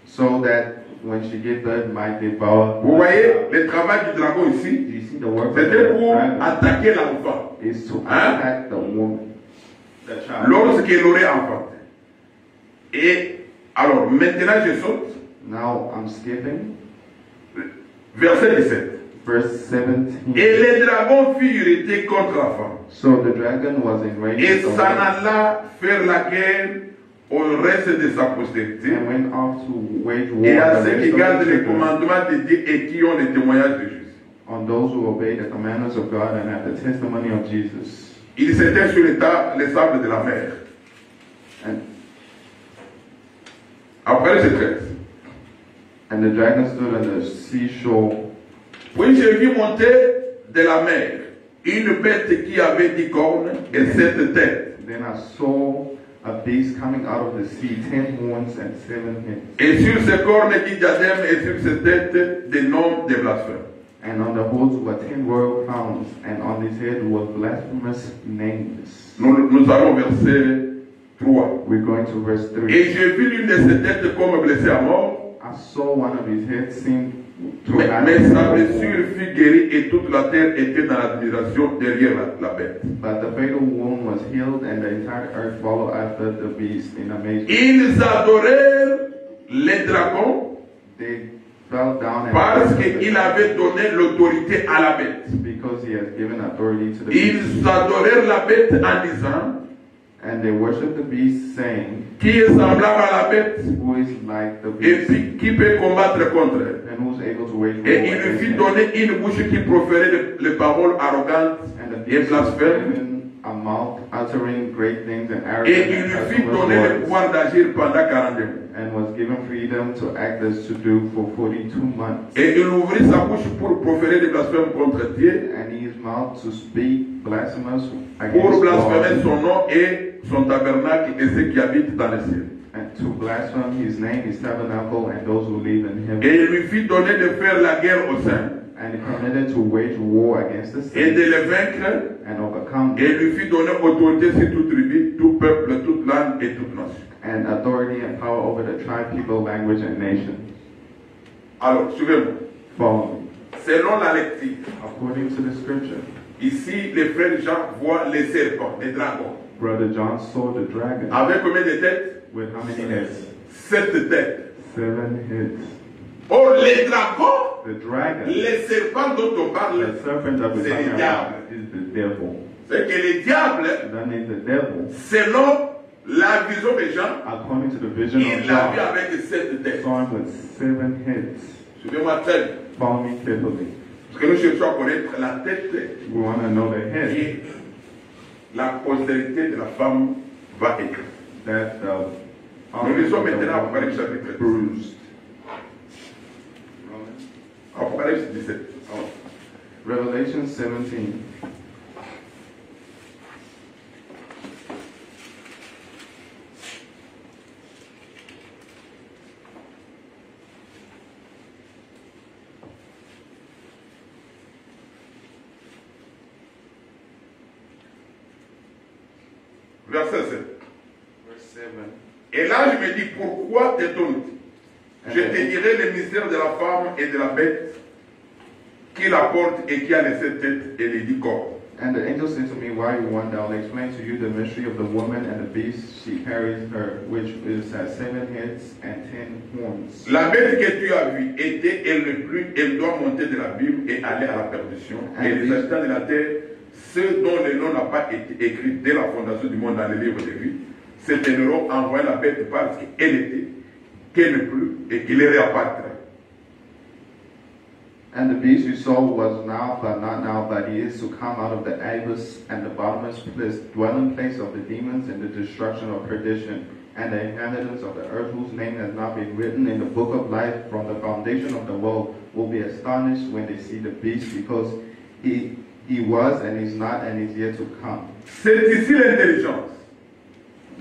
[SPEAKER 2] so that when she gave birth, might devour.
[SPEAKER 1] Vous voyez le travail du dragon
[SPEAKER 2] Do
[SPEAKER 1] ici
[SPEAKER 2] you see the work of
[SPEAKER 1] C'était pour
[SPEAKER 2] dragon
[SPEAKER 1] attaquer l'enfant Hein?
[SPEAKER 2] attack the woman, the child.
[SPEAKER 1] lorsqu'il aurait enfanté. Et alors maintenant je saute.
[SPEAKER 2] Now I'm skipping
[SPEAKER 1] Verset 17.
[SPEAKER 2] verse 17.
[SPEAKER 1] Et les dragons firent irrités contre la femme.
[SPEAKER 2] So the dragon was enraged
[SPEAKER 1] Et s'en alla faire la guerre au reste de sa postérité et à ceux qui gardent les commandements de Dieu et qui ont le témoignage de Jésus.
[SPEAKER 2] on those who obey the commandments of God and have the testimony of Jesus.
[SPEAKER 1] Ils étaient sur les, les sables de la mer.
[SPEAKER 2] And,
[SPEAKER 1] Après le 13.
[SPEAKER 2] And the dragon stood on the seashore,
[SPEAKER 1] Puis j'ai vu monter de la mer une bête qui avait dix cornes et sept têtes.
[SPEAKER 2] then I saw a beast coming out of the sea, ten horns and seven heads.
[SPEAKER 1] Et sur ses cornes dix diadèmes et sur ses têtes des noms de blasphèmes.
[SPEAKER 2] And on the horns were ten royal crowns, and on his head were blasphemous names.
[SPEAKER 1] Nous, nous allons verset 3.
[SPEAKER 2] We're going to verse 3.
[SPEAKER 1] Et j'ai vu l'une de ses têtes comme blessée à mort,
[SPEAKER 2] I saw one of his heads seem to
[SPEAKER 1] mais, mais sa blessure fut guérie et toute la terre était dans l'admiration derrière la, la bête.
[SPEAKER 2] But the fatal wound was healed, and the entire earth followed after the beast in amazement.
[SPEAKER 1] Ils adorèrent les dragons
[SPEAKER 2] They fell down and
[SPEAKER 1] parce qu'il avait donné l'autorité à la bête.
[SPEAKER 2] because he has given authority to the beast.
[SPEAKER 1] Ils adorèrent la bête en disant
[SPEAKER 2] And they worshipped the beast, saying,
[SPEAKER 1] qui est semblable à la bête
[SPEAKER 2] Who is like the
[SPEAKER 1] et
[SPEAKER 2] beast,
[SPEAKER 1] puis qui peut combattre contre elle?
[SPEAKER 2] and who's able to wage war
[SPEAKER 1] Et il lui
[SPEAKER 2] against
[SPEAKER 1] fit
[SPEAKER 2] him?
[SPEAKER 1] donner une bouche qui proférait les, les paroles arrogantes
[SPEAKER 2] And the
[SPEAKER 1] et
[SPEAKER 2] beast was
[SPEAKER 1] blasphèmes.
[SPEAKER 2] given a mouth uttering great things and
[SPEAKER 1] Et
[SPEAKER 2] arrogant
[SPEAKER 1] il
[SPEAKER 2] and
[SPEAKER 1] lui fit donner le
[SPEAKER 2] words,
[SPEAKER 1] d'agir pendant 40 mois.
[SPEAKER 2] and was given freedom to act as to do for 42 months.
[SPEAKER 1] Et il ouvrit sa bouche pour proférer des blasphèmes contre Dieu,
[SPEAKER 2] And his mouth to speak blasphemous
[SPEAKER 1] pour
[SPEAKER 2] against
[SPEAKER 1] blasphémer
[SPEAKER 2] God,
[SPEAKER 1] son nom et son tabernacle et ceux qui habitent dans le ciel.
[SPEAKER 2] and to blaspheme his name, his tabernacle, and those who live in him.
[SPEAKER 1] Et il lui fit donner de faire la guerre aux saints
[SPEAKER 2] And he permitted to wage war against the
[SPEAKER 1] et de
[SPEAKER 2] saints
[SPEAKER 1] les vaincre.
[SPEAKER 2] and overcome
[SPEAKER 1] Et il
[SPEAKER 2] them,
[SPEAKER 1] lui fit donner autorité sur toute tribu, tout peuple, toute langue et toute nation.
[SPEAKER 2] and authority and power over the tribe, people, language, and nation.
[SPEAKER 1] Alors, suivez-moi.
[SPEAKER 2] Follow me.
[SPEAKER 1] Selon la lecture,
[SPEAKER 2] According to the scripture,
[SPEAKER 1] ici, les frères Jean voient les serpents, les dragons.
[SPEAKER 2] Brother John saw the dragon
[SPEAKER 1] Avec combien de têtes
[SPEAKER 2] with how many heads?
[SPEAKER 1] Sept têtes.
[SPEAKER 2] Seven heads.
[SPEAKER 1] Or, les dragons,
[SPEAKER 2] The dragon,
[SPEAKER 1] les serpents dont on parle, C'est le diable.
[SPEAKER 2] is the devil.
[SPEAKER 1] c'est que
[SPEAKER 2] the devil,
[SPEAKER 1] selon la vision des gens,
[SPEAKER 2] according to the vision
[SPEAKER 1] il l'a vu avec sept têtes. Suivez-moi très bien. Parce que nous cherchons à connaître la tête
[SPEAKER 2] We want to know the head
[SPEAKER 1] et la postérité de la femme va écrire.
[SPEAKER 2] that the
[SPEAKER 1] Nous lisons maintenant Apocalypse chapitre 10. Apocalypse 17.
[SPEAKER 2] Revelation 17.
[SPEAKER 1] Verset 7.
[SPEAKER 2] Verse 7.
[SPEAKER 1] Et là, je me dis, pourquoi t'étonnes-tu Je te dirai le mystère de la femme et de la bête qui la porte et qui a les sept têtes et les dix corps.
[SPEAKER 2] And the angel said to me, Why you wonder? I'll explain to you the mystery of the woman and the beast she carries her, which is has seven heads and ten horns.
[SPEAKER 1] La bête que tu as vue était, elle ne plus, elle doit monter de l'abîme et aller à la perdition. Et les habitants de la terre, ceux dont le nom n'a pas été écrit dès la fondation du monde dans le livre de vie, s'étonneront en voyant la bête parce qu'elle était, plus et qu'il est réapparaîtra.
[SPEAKER 2] And the beast you saw was now, but not now, but he is to come out of the abyss and the bottomless place, dwelling place of the demons and the destruction of perdition. And the inhabitants of the earth, whose name has not been written in the book of life from the foundation of the world, will be astonished when they see the beast, because he he was and is not and is yet to come.
[SPEAKER 1] C'est ici l'intelligence.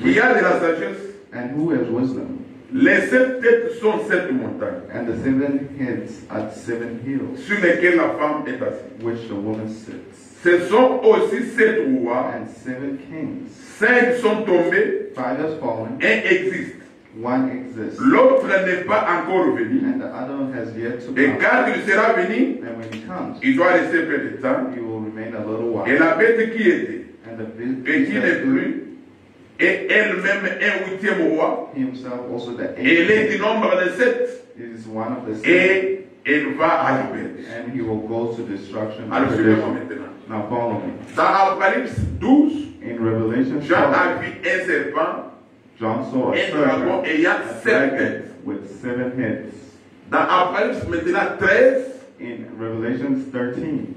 [SPEAKER 1] Qui a de la sagesse.
[SPEAKER 2] And who has wisdom?
[SPEAKER 1] Les sept têtes sont sept montagnes
[SPEAKER 2] And the seven heads are seven hills,
[SPEAKER 1] sur lesquelles la femme est assise.
[SPEAKER 2] which the woman sits,
[SPEAKER 1] Ce sont aussi sept rois.
[SPEAKER 2] and seven kings.
[SPEAKER 1] Cinq sont tombés,
[SPEAKER 2] Five has fallen,
[SPEAKER 1] un existe.
[SPEAKER 2] one exists,
[SPEAKER 1] L'autre n'est pas encore venu.
[SPEAKER 2] and the other has yet to
[SPEAKER 1] Et
[SPEAKER 2] come.
[SPEAKER 1] quand il sera venu,
[SPEAKER 2] And when he comes,
[SPEAKER 1] il doit rester peu de temps.
[SPEAKER 2] he will remain a little
[SPEAKER 1] Et
[SPEAKER 2] while.
[SPEAKER 1] la bête qui était,
[SPEAKER 2] And the beast
[SPEAKER 1] et qui n'est plus, est elle-même un huitième roi.
[SPEAKER 2] himself also the
[SPEAKER 1] Et elle est
[SPEAKER 2] eighth
[SPEAKER 1] du nombre de sept.
[SPEAKER 2] is one of the seven,
[SPEAKER 1] Et elle va à la bête.
[SPEAKER 2] and he will go to destruction. and
[SPEAKER 1] Alors suivez-moi
[SPEAKER 2] perdition.
[SPEAKER 1] maintenant.
[SPEAKER 2] Now follow me.
[SPEAKER 1] Dans Apocalypse 12,
[SPEAKER 2] In Revelation
[SPEAKER 1] Jean
[SPEAKER 2] 12,
[SPEAKER 1] a vu un serpent,
[SPEAKER 2] John saw a
[SPEAKER 1] un dragon
[SPEAKER 2] serpent,
[SPEAKER 1] ayant
[SPEAKER 2] a
[SPEAKER 1] sept
[SPEAKER 2] dragon
[SPEAKER 1] têtes.
[SPEAKER 2] with seven heads.
[SPEAKER 1] Dans Apocalypse maintenant 13,
[SPEAKER 2] In Revelation 13,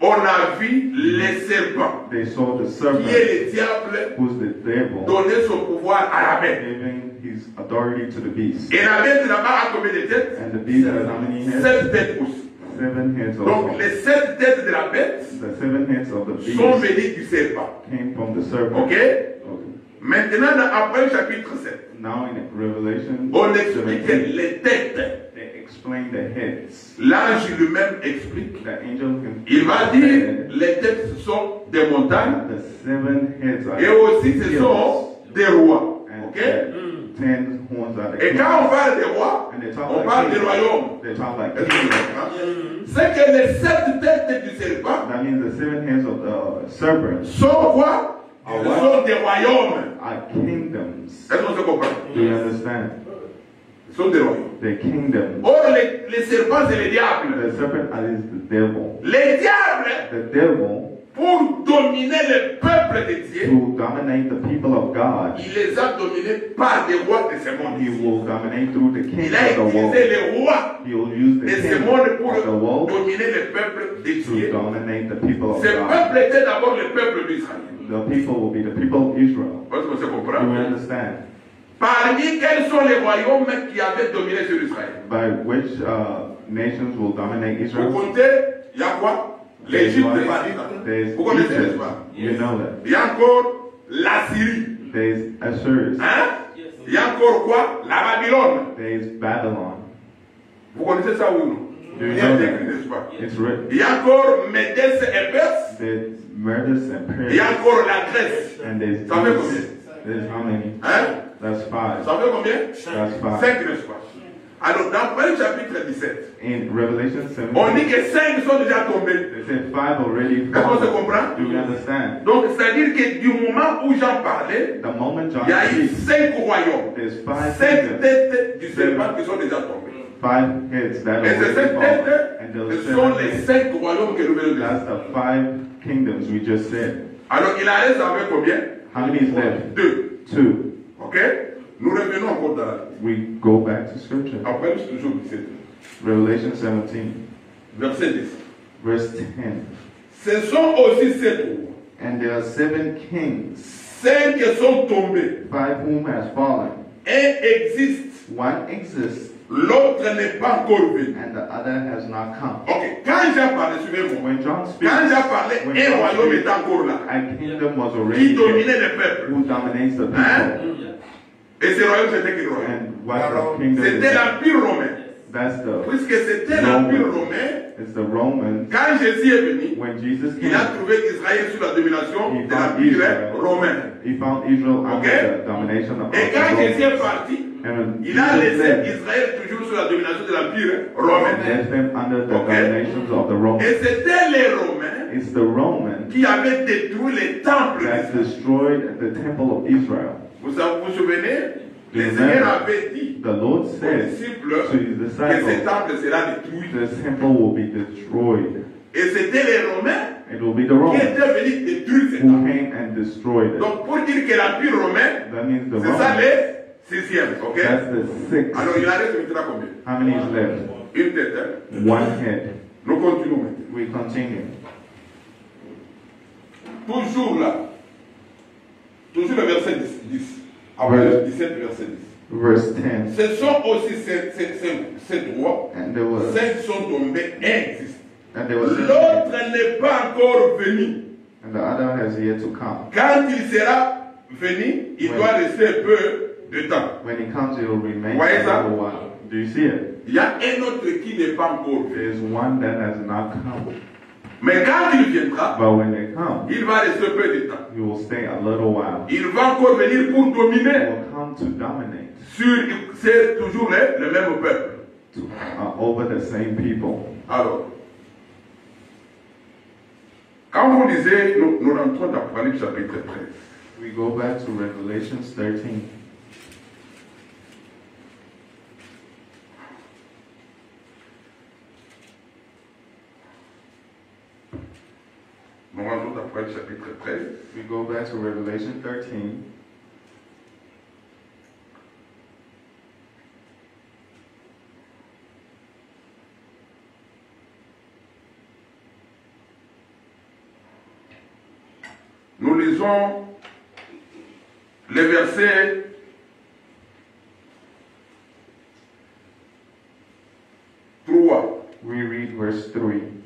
[SPEAKER 1] on a vu les serpents,
[SPEAKER 2] they saw the
[SPEAKER 1] qui
[SPEAKER 2] serpent,
[SPEAKER 1] est le diable,
[SPEAKER 2] who's the devil,
[SPEAKER 1] donner son pouvoir à la bête.
[SPEAKER 2] giving his authority to the beast.
[SPEAKER 1] Et la bête là-bas a combien de têtes
[SPEAKER 2] And the beast has how many heads?
[SPEAKER 1] Sept têtes aussi.
[SPEAKER 2] Seven heads
[SPEAKER 1] Donc
[SPEAKER 2] also.
[SPEAKER 1] les sept têtes de la bête
[SPEAKER 2] The seven heads of the
[SPEAKER 1] sont
[SPEAKER 2] beast
[SPEAKER 1] venues du serpent.
[SPEAKER 2] came from the serpent.
[SPEAKER 1] Ok?
[SPEAKER 2] Okay.
[SPEAKER 1] Maintenant, dans- le chapitre 7,
[SPEAKER 2] Now in Revelation
[SPEAKER 1] on explique
[SPEAKER 2] 17,
[SPEAKER 1] les têtes.
[SPEAKER 2] Explain the heads.
[SPEAKER 1] L'ange lui-même explique.
[SPEAKER 2] The angel can
[SPEAKER 1] Il va dire les têtes ce sont des montagnes
[SPEAKER 2] the seven heads are
[SPEAKER 1] et aussi ce sont des rois.
[SPEAKER 2] and
[SPEAKER 1] Ok?
[SPEAKER 2] the ten horns are the
[SPEAKER 1] Et quand on parle des rois,
[SPEAKER 2] And they talk
[SPEAKER 1] on
[SPEAKER 2] like
[SPEAKER 1] parle des royaumes.
[SPEAKER 2] They talk like
[SPEAKER 1] C'est que les sept têtes du serpent
[SPEAKER 2] That means the seven heads of the serpent
[SPEAKER 1] sont quoi? Ce
[SPEAKER 2] ouais?
[SPEAKER 1] sont des royaumes.
[SPEAKER 2] are kingdoms.
[SPEAKER 1] Est-ce qu'on se comprend?
[SPEAKER 2] Do you understand?
[SPEAKER 1] Sont des royaumes.
[SPEAKER 2] The kingdoms.
[SPEAKER 1] Or, oh, les, les serpents, c'est les diables.
[SPEAKER 2] The serpent is the devil.
[SPEAKER 1] Les diables,
[SPEAKER 2] The devil,
[SPEAKER 1] pour dominer le peuple de Dieu,
[SPEAKER 2] to dominate the people of God,
[SPEAKER 1] il les a dominés par des rois de ce monde.
[SPEAKER 2] he will dominate through the
[SPEAKER 1] Il a
[SPEAKER 2] of the world.
[SPEAKER 1] les rois
[SPEAKER 2] He will use the
[SPEAKER 1] de ce
[SPEAKER 2] kings
[SPEAKER 1] monde pour
[SPEAKER 2] of the world
[SPEAKER 1] dominer le peuple de
[SPEAKER 2] to dominate the people of
[SPEAKER 1] Ce
[SPEAKER 2] God.
[SPEAKER 1] peuple était d'abord le peuple d'Israël.
[SPEAKER 2] The people will be the people of Israel.
[SPEAKER 1] Est-ce qu'on se
[SPEAKER 2] Do you understand?
[SPEAKER 1] Parmi quels sont les royaumes qui avaient dominé sur Israël?
[SPEAKER 2] By which uh, nations will dominate
[SPEAKER 1] Vous
[SPEAKER 2] Israel?
[SPEAKER 1] comptez, il y a quoi? L'Égypte, Vous connaissez, n'est-ce pas? Il y a encore.
[SPEAKER 2] There's Assyrians.
[SPEAKER 1] Hein? Il y a encore quoi? La Babylone.
[SPEAKER 2] There's Babylon.
[SPEAKER 1] Vous connaissez ça ou non? Il y a écrit, n'est-ce pas? Il y a encore Médès et Perse. Il y a encore la Grèce. Ça fait combien?
[SPEAKER 2] There's how many?
[SPEAKER 1] Hein?
[SPEAKER 2] That's five.
[SPEAKER 1] Ça fait combien?
[SPEAKER 2] That's five.
[SPEAKER 1] Cinq, Alors, dans le chapitre 17,
[SPEAKER 2] In Revelation
[SPEAKER 1] on
[SPEAKER 2] 17,
[SPEAKER 1] dit que cinq sont déjà tombés.
[SPEAKER 2] they said five already
[SPEAKER 1] Est-ce qu'on se
[SPEAKER 2] fallen.
[SPEAKER 1] comprend?
[SPEAKER 2] Do you understand?
[SPEAKER 1] Donc, c'est-à-dire que du moment où j'en parlais,
[SPEAKER 2] The moment John
[SPEAKER 1] il y a eu
[SPEAKER 2] speaks,
[SPEAKER 1] cinq royaumes.
[SPEAKER 2] there's five
[SPEAKER 1] Cinq
[SPEAKER 2] kingdoms,
[SPEAKER 1] têtes du serpent qui sont déjà tombées.
[SPEAKER 2] five heads that
[SPEAKER 1] Et ces
[SPEAKER 2] already
[SPEAKER 1] cinq
[SPEAKER 2] fallen.
[SPEAKER 1] têtes,
[SPEAKER 2] And those
[SPEAKER 1] ce sont
[SPEAKER 2] seven
[SPEAKER 1] les
[SPEAKER 2] heads,
[SPEAKER 1] cinq royaumes que nous venons de
[SPEAKER 2] that's
[SPEAKER 1] dire.
[SPEAKER 2] the five kingdoms we just said.
[SPEAKER 1] Alors, il en reste avec combien?
[SPEAKER 2] How many is left?
[SPEAKER 1] Deux.
[SPEAKER 2] Two.
[SPEAKER 1] Ok Nous revenons encore dans la
[SPEAKER 2] We go back to scripture.
[SPEAKER 1] Après, toujours 17.
[SPEAKER 2] Revelation 17,
[SPEAKER 1] Verset 10.
[SPEAKER 2] verse 10.
[SPEAKER 1] Ce sont aussi sept rois.
[SPEAKER 2] And there are seven kings,
[SPEAKER 1] Cinq sont tombés.
[SPEAKER 2] five whom has fallen.
[SPEAKER 1] Un existe,
[SPEAKER 2] One exists,
[SPEAKER 1] l'autre n'est pas encore venu.
[SPEAKER 2] and the other has not come.
[SPEAKER 1] Ok, quand j'ai parlé, suivez-moi.
[SPEAKER 2] When John speaks,
[SPEAKER 1] Quand j'ai parlé, un royaume est encore là.
[SPEAKER 2] a kingdom was
[SPEAKER 1] Qui dominait le peuple.
[SPEAKER 2] who dominates the people.
[SPEAKER 1] Hein? Et ce royaume, c'était quel royaume?
[SPEAKER 2] And what the kingdom is
[SPEAKER 1] C'était l'Empire romain.
[SPEAKER 2] That's the
[SPEAKER 1] Puisque c'était l'Empire romain,
[SPEAKER 2] it's the Romans.
[SPEAKER 1] quand Jésus est venu,
[SPEAKER 2] When Jesus
[SPEAKER 1] il a
[SPEAKER 2] came,
[SPEAKER 1] trouvé Israël sous la domination de l'Empire romain.
[SPEAKER 2] He found Israel under
[SPEAKER 1] Okay.
[SPEAKER 2] the domination of
[SPEAKER 1] Et
[SPEAKER 2] the
[SPEAKER 1] quand Jésus est parti,
[SPEAKER 2] And when
[SPEAKER 1] il a laissé Israël toujours sous la domination de l'Empire romain.
[SPEAKER 2] left them under the
[SPEAKER 1] Okay.
[SPEAKER 2] dominations of the Romans.
[SPEAKER 1] Et c'était les Romains
[SPEAKER 2] It's the Romans
[SPEAKER 1] qui avaient détruit les temples
[SPEAKER 2] that
[SPEAKER 1] d'Israël.
[SPEAKER 2] destroyed the temple of Israel.
[SPEAKER 1] Vous vous vous souvenez? Le
[SPEAKER 2] Remember,
[SPEAKER 1] Seigneur avait dit
[SPEAKER 2] The Lord
[SPEAKER 1] aux
[SPEAKER 2] said
[SPEAKER 1] disciples
[SPEAKER 2] to his
[SPEAKER 1] que ce
[SPEAKER 2] disciples,
[SPEAKER 1] temple sera détruit.
[SPEAKER 2] the temple will be destroyed.
[SPEAKER 1] Et c'était les Romains
[SPEAKER 2] It will be the
[SPEAKER 1] qui
[SPEAKER 2] Romans
[SPEAKER 1] étaient venus détruire ce
[SPEAKER 2] who
[SPEAKER 1] temple.
[SPEAKER 2] came and destroyed it.
[SPEAKER 1] Donc pour dire que l'Empire romain,
[SPEAKER 2] That means the
[SPEAKER 1] c'est ça
[SPEAKER 2] Romans.
[SPEAKER 1] les sixième, ok?
[SPEAKER 2] That's the sixth.
[SPEAKER 1] Alors il en reste maintenant combien
[SPEAKER 2] How many is left?
[SPEAKER 1] Une tête, hein?
[SPEAKER 2] One head.
[SPEAKER 1] Nous continuons maintenant.
[SPEAKER 2] We continue.
[SPEAKER 1] Toujours là. Toujours le verset 10. 10. Après
[SPEAKER 2] Ouais.
[SPEAKER 1] le 17, verset 10.
[SPEAKER 2] Verse 10.
[SPEAKER 1] Ce sont aussi
[SPEAKER 2] there was,
[SPEAKER 1] Cinq sont tombés, un existe.
[SPEAKER 2] and there was,
[SPEAKER 1] L'autre n'est pas encore venu.
[SPEAKER 2] and the other has yet to come.
[SPEAKER 1] Quand il sera venu, il doit rester peu temps.
[SPEAKER 2] When it comes, he will remain
[SPEAKER 1] Why
[SPEAKER 2] for
[SPEAKER 1] is
[SPEAKER 2] a
[SPEAKER 1] that?
[SPEAKER 2] little while. Do you see it?
[SPEAKER 1] Il y a un autre qui n'est pas encore.
[SPEAKER 2] There's one that has not come.
[SPEAKER 1] Mais quand il viendra,
[SPEAKER 2] But when it comes,
[SPEAKER 1] il va rester peu de temps.
[SPEAKER 2] he will stay a little while.
[SPEAKER 1] Il va encore venir pour
[SPEAKER 2] He
[SPEAKER 1] dominer
[SPEAKER 2] will come to dominate
[SPEAKER 1] sur, c'est toujours le, le même peuple.
[SPEAKER 2] to, uh, over the same people.
[SPEAKER 1] Alors, quand vous lisez, nous, nous rentrons dans Apocalypse chapitre 13.
[SPEAKER 2] We go back to Revelations 13. We go back to Revelation 13.
[SPEAKER 1] Nous lisons les versets We read
[SPEAKER 2] verse 3.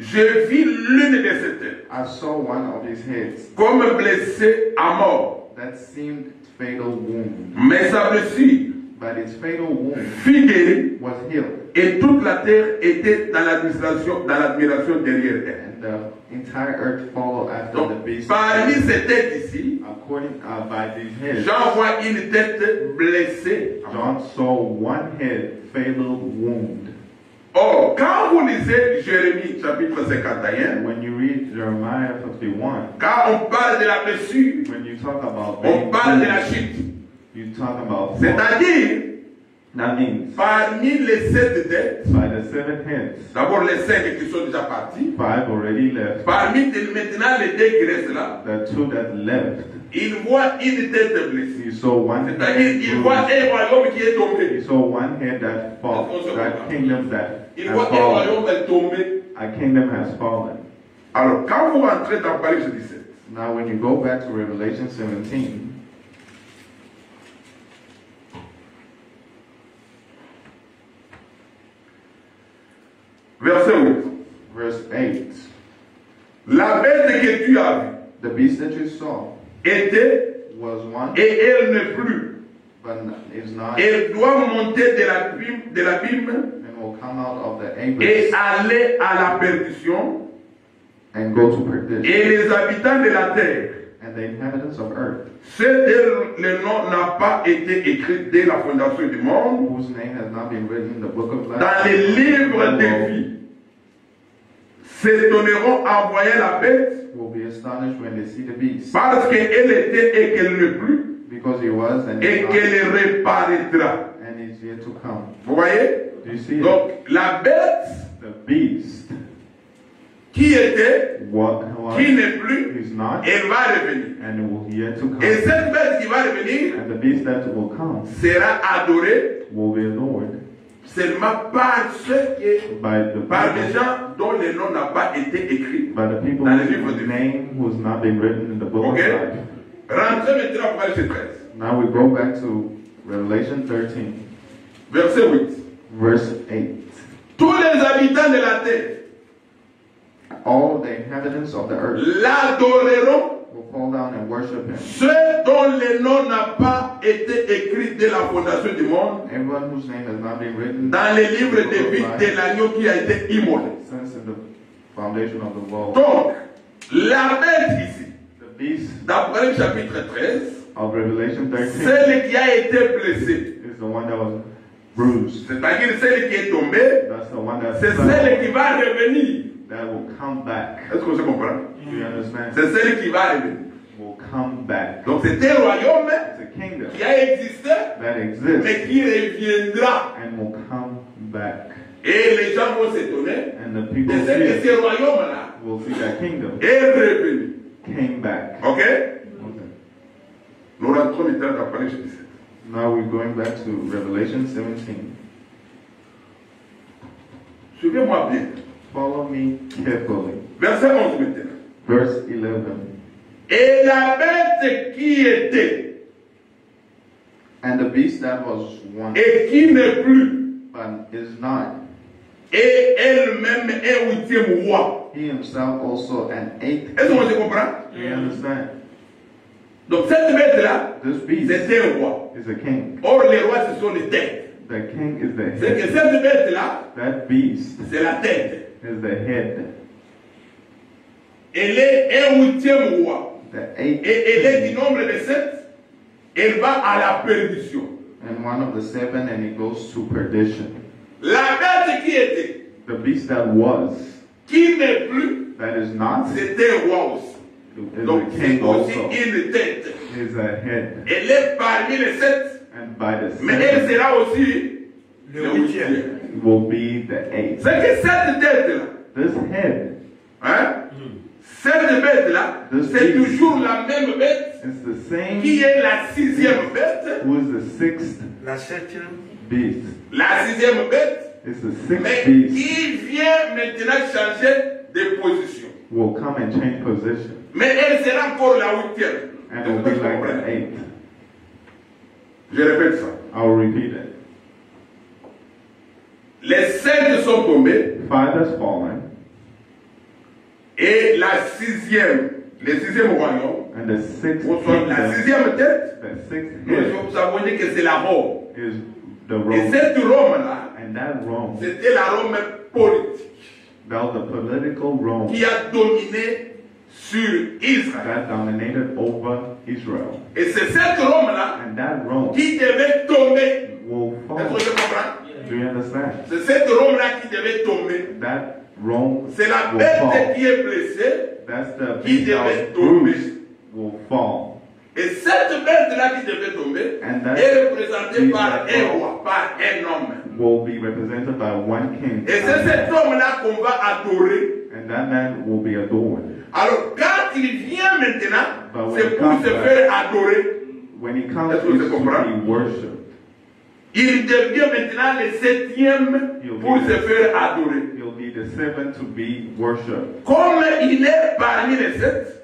[SPEAKER 1] Je vis l'une de ces têtes
[SPEAKER 2] I saw one of his heads
[SPEAKER 1] comme blessée à mort,
[SPEAKER 2] that seemed fatal wound,
[SPEAKER 1] mais sa blessure
[SPEAKER 2] but its fatal wound
[SPEAKER 1] fut guérie
[SPEAKER 2] was healed,
[SPEAKER 1] et toute la terre était dans l'admiration, dans l'admiration derrière elle.
[SPEAKER 2] and the entire earth followed after the
[SPEAKER 1] Donc,
[SPEAKER 2] beast.
[SPEAKER 1] parmi ces têtes ici,
[SPEAKER 2] According uh, by these heads,
[SPEAKER 1] Jean voit une tête blessée.
[SPEAKER 2] John saw one head fatal wound.
[SPEAKER 1] Or, quand vous lisez Jérémie chapitre 51,
[SPEAKER 2] When you read Jeremiah 51,
[SPEAKER 1] quand on parle de la blessure,
[SPEAKER 2] when you talk about
[SPEAKER 1] on parle de la chute.
[SPEAKER 2] you talk about fall.
[SPEAKER 1] C'est-à-dire, parmi les sept
[SPEAKER 2] heads,
[SPEAKER 1] d'abord les cinq qui sont déjà partis,
[SPEAKER 2] five already left.
[SPEAKER 1] parmi maintenant les deux qui restent là,
[SPEAKER 2] The two that left,
[SPEAKER 1] il voit blessée.
[SPEAKER 2] you saw one head
[SPEAKER 1] il voit un royaume qui est tombé.
[SPEAKER 2] You saw one head that fall, that kingdom that
[SPEAKER 1] Il
[SPEAKER 2] has
[SPEAKER 1] voit un
[SPEAKER 2] fallen.
[SPEAKER 1] royaume est tombé.
[SPEAKER 2] A kingdom has fallen.
[SPEAKER 1] Alors, quand vous rentrez dans Apocalypse 17,
[SPEAKER 2] Now, when you go back to Revelation 17,
[SPEAKER 1] verset 8.
[SPEAKER 2] verse 8,
[SPEAKER 1] La bête que tu as vue
[SPEAKER 2] the beast that you saw
[SPEAKER 1] était et elle n'est plus.
[SPEAKER 2] but is not,
[SPEAKER 1] Elle doit monter de l'abîme de l'abîme et aller à la perdition.
[SPEAKER 2] and go to perdition.
[SPEAKER 1] Et les habitants de la terre,
[SPEAKER 2] And the inhabitants of earth,
[SPEAKER 1] le nom n'a pas été écrit dès la fondation du monde,
[SPEAKER 2] whose name has not been written in the book of life,
[SPEAKER 1] dans les livres
[SPEAKER 2] will,
[SPEAKER 1] vies, s'étonneront en voyant la bête.
[SPEAKER 2] Will astonished when they see the beast,
[SPEAKER 1] parce qu'elle était et qu'elle n'est plus
[SPEAKER 2] because he was and
[SPEAKER 1] et qu'elle reparaîtra.
[SPEAKER 2] and is yet to come.
[SPEAKER 1] Vous voyez?
[SPEAKER 2] Do you see it?
[SPEAKER 1] Donc la bête
[SPEAKER 2] The beast,
[SPEAKER 1] qui était,
[SPEAKER 2] what
[SPEAKER 1] qui n'est plus,
[SPEAKER 2] not,
[SPEAKER 1] elle va revenir.
[SPEAKER 2] and will yet to come.
[SPEAKER 1] Et cette bête qui va revenir
[SPEAKER 2] And the beast that will come
[SPEAKER 1] sera adorée
[SPEAKER 2] will be adored
[SPEAKER 1] seulement par ceux qui, par les gens dont le nom n'a pas été écrit. Dans le livre de-
[SPEAKER 2] name
[SPEAKER 1] Ok. Rentrez maintenant à Apocalypse 13,
[SPEAKER 2] Now we go back to Revelation 13,
[SPEAKER 1] verset 8.
[SPEAKER 2] verse 8.
[SPEAKER 1] Tous les habitants de la terre
[SPEAKER 2] All the inhabitants of the earth
[SPEAKER 1] l'adoreront,
[SPEAKER 2] fall down and worship him.
[SPEAKER 1] ceux dont le nom n'a pas été écrit dès la fondation du monde,
[SPEAKER 2] Everyone whose name has not been written
[SPEAKER 1] dans les livres de vie de l'agneau qui a été immolé.
[SPEAKER 2] since in the foundation of the world.
[SPEAKER 1] Donc, la bête ici,
[SPEAKER 2] The beast
[SPEAKER 1] d'Apocalypse chapitre 13,
[SPEAKER 2] of Revelation 13
[SPEAKER 1] celle qui a été blessée,
[SPEAKER 2] is the one that was bruised.
[SPEAKER 1] c'est-à-dire celle qui est tombée,
[SPEAKER 2] That's the one that
[SPEAKER 1] c'est celle qui va revenir.
[SPEAKER 2] that will come back.
[SPEAKER 1] Est-ce que vous comprenez?
[SPEAKER 2] You understand?
[SPEAKER 1] C'est celle qui va revenir.
[SPEAKER 2] Will come back.
[SPEAKER 1] Donc c'est un royaume
[SPEAKER 2] It's a kingdom
[SPEAKER 1] qui a existé,
[SPEAKER 2] that exists
[SPEAKER 1] mais qui reviendra.
[SPEAKER 2] and will come back.
[SPEAKER 1] Et les gens vont s'étonner
[SPEAKER 2] And the
[SPEAKER 1] de
[SPEAKER 2] people
[SPEAKER 1] ce que ce royaume-là
[SPEAKER 2] will see that kingdom
[SPEAKER 1] est revenu.
[SPEAKER 2] came back.
[SPEAKER 1] Ok
[SPEAKER 2] Okay.
[SPEAKER 1] Nous rentrons maintenant dans Apocalypse 17.
[SPEAKER 2] Now we're going back to Revelation 17.
[SPEAKER 1] Suivez-moi bien.
[SPEAKER 2] Follow me carefully.
[SPEAKER 1] Verset 11 maintenant.
[SPEAKER 2] Verse 11.
[SPEAKER 1] Et la bête qui était
[SPEAKER 2] And the beast that was one,
[SPEAKER 1] et qui n'est plus,
[SPEAKER 2] but is not,
[SPEAKER 1] et elle-même un huitième roi.
[SPEAKER 2] he himself also an eighth.
[SPEAKER 1] Est-ce qu'on se comprend
[SPEAKER 2] Do you understand?
[SPEAKER 1] Donc cette bête-là,
[SPEAKER 2] This beast
[SPEAKER 1] c'est un roi.
[SPEAKER 2] is a king.
[SPEAKER 1] Or les rois, ce sont les têtes.
[SPEAKER 2] The king is the
[SPEAKER 1] C'est
[SPEAKER 2] head.
[SPEAKER 1] que cette bête-là,
[SPEAKER 2] That beast
[SPEAKER 1] c'est la tête.
[SPEAKER 2] is the head.
[SPEAKER 1] Elle est un huitième roi. Et elle est du nombre de sept. Elle va à la perdition.
[SPEAKER 2] And one of the seven, and he goes to perdition.
[SPEAKER 1] La bête qui était,
[SPEAKER 2] The beast that was,
[SPEAKER 1] qui n'est plus,
[SPEAKER 2] that is not,
[SPEAKER 1] un roi aussi.
[SPEAKER 2] is
[SPEAKER 1] Donc
[SPEAKER 2] a
[SPEAKER 1] c'est
[SPEAKER 2] king
[SPEAKER 1] aussi une tête.
[SPEAKER 2] is a head.
[SPEAKER 1] Elle est parmi les sept,
[SPEAKER 2] And by the
[SPEAKER 1] mais elle
[SPEAKER 2] seven,
[SPEAKER 1] sera aussi
[SPEAKER 3] Le
[SPEAKER 1] le
[SPEAKER 3] huitième.
[SPEAKER 1] huitième.
[SPEAKER 2] will be the eighth.
[SPEAKER 1] C'est que cette tête-là,
[SPEAKER 2] This head
[SPEAKER 1] hein, cette bête-là, c'est toujours la même bête
[SPEAKER 2] is the same
[SPEAKER 1] qui est la sixième bête.
[SPEAKER 2] who is the sixth
[SPEAKER 3] La septième.
[SPEAKER 2] beast.
[SPEAKER 1] La sixième bête, mais
[SPEAKER 2] sixth beast
[SPEAKER 1] qui vient maintenant changer de position.
[SPEAKER 2] will come and change position.
[SPEAKER 1] Mais elle sera encore la huitième.
[SPEAKER 2] And will be like the eighth.
[SPEAKER 1] Je répète ça.
[SPEAKER 2] I'll repeat it.
[SPEAKER 1] Les cinq sont tombés,
[SPEAKER 2] five has fallen,
[SPEAKER 1] Et la sixième, le sixième royaume,
[SPEAKER 2] and the sixth
[SPEAKER 1] ou soit la sixième tête,
[SPEAKER 2] the sixth
[SPEAKER 1] nous avons dit que c'est la Rome.
[SPEAKER 2] is the
[SPEAKER 1] Et
[SPEAKER 2] Rome.
[SPEAKER 1] cette Rome-là, c'était la Rome politique
[SPEAKER 2] that was the political Rome
[SPEAKER 1] qui a dominé sur Israël.
[SPEAKER 2] that dominated over Israel.
[SPEAKER 1] Et c'est cette Rome-là
[SPEAKER 2] Rome
[SPEAKER 1] qui devait tomber. Est-ce que je comprends?
[SPEAKER 2] Do you understand?
[SPEAKER 1] C'est cette Rome-là qui devait tomber.
[SPEAKER 2] That
[SPEAKER 1] C'est la
[SPEAKER 2] will
[SPEAKER 1] bête qui est blessée. Qui devait tomber.
[SPEAKER 2] will.
[SPEAKER 1] Et cette bête-là qui devait tomber est représentée par un roi, par un homme.
[SPEAKER 2] will be represented by one king.
[SPEAKER 1] Et c'est cet homme-là qu'on va adorer.
[SPEAKER 2] And that man will be adored.
[SPEAKER 1] Alors, quand il vient maintenant, c'est
[SPEAKER 2] he
[SPEAKER 1] pour se faire adorer.
[SPEAKER 2] When he comes, to
[SPEAKER 1] comprends?
[SPEAKER 2] be worshipped.
[SPEAKER 1] Il devient maintenant le septième pour se faire adorer.
[SPEAKER 2] He'll be the seventh to be worshipped.
[SPEAKER 1] Comme il est parmi les sept,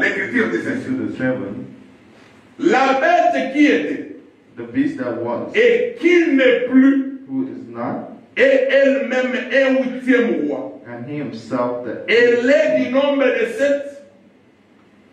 [SPEAKER 1] L'écriture dit
[SPEAKER 2] seven,
[SPEAKER 1] la bête qui était
[SPEAKER 2] the beast that was,
[SPEAKER 1] et qui n'est plus
[SPEAKER 2] who is not,
[SPEAKER 1] est elle-même un huitième roi.
[SPEAKER 2] and he himself
[SPEAKER 1] Elle est du nombre de sept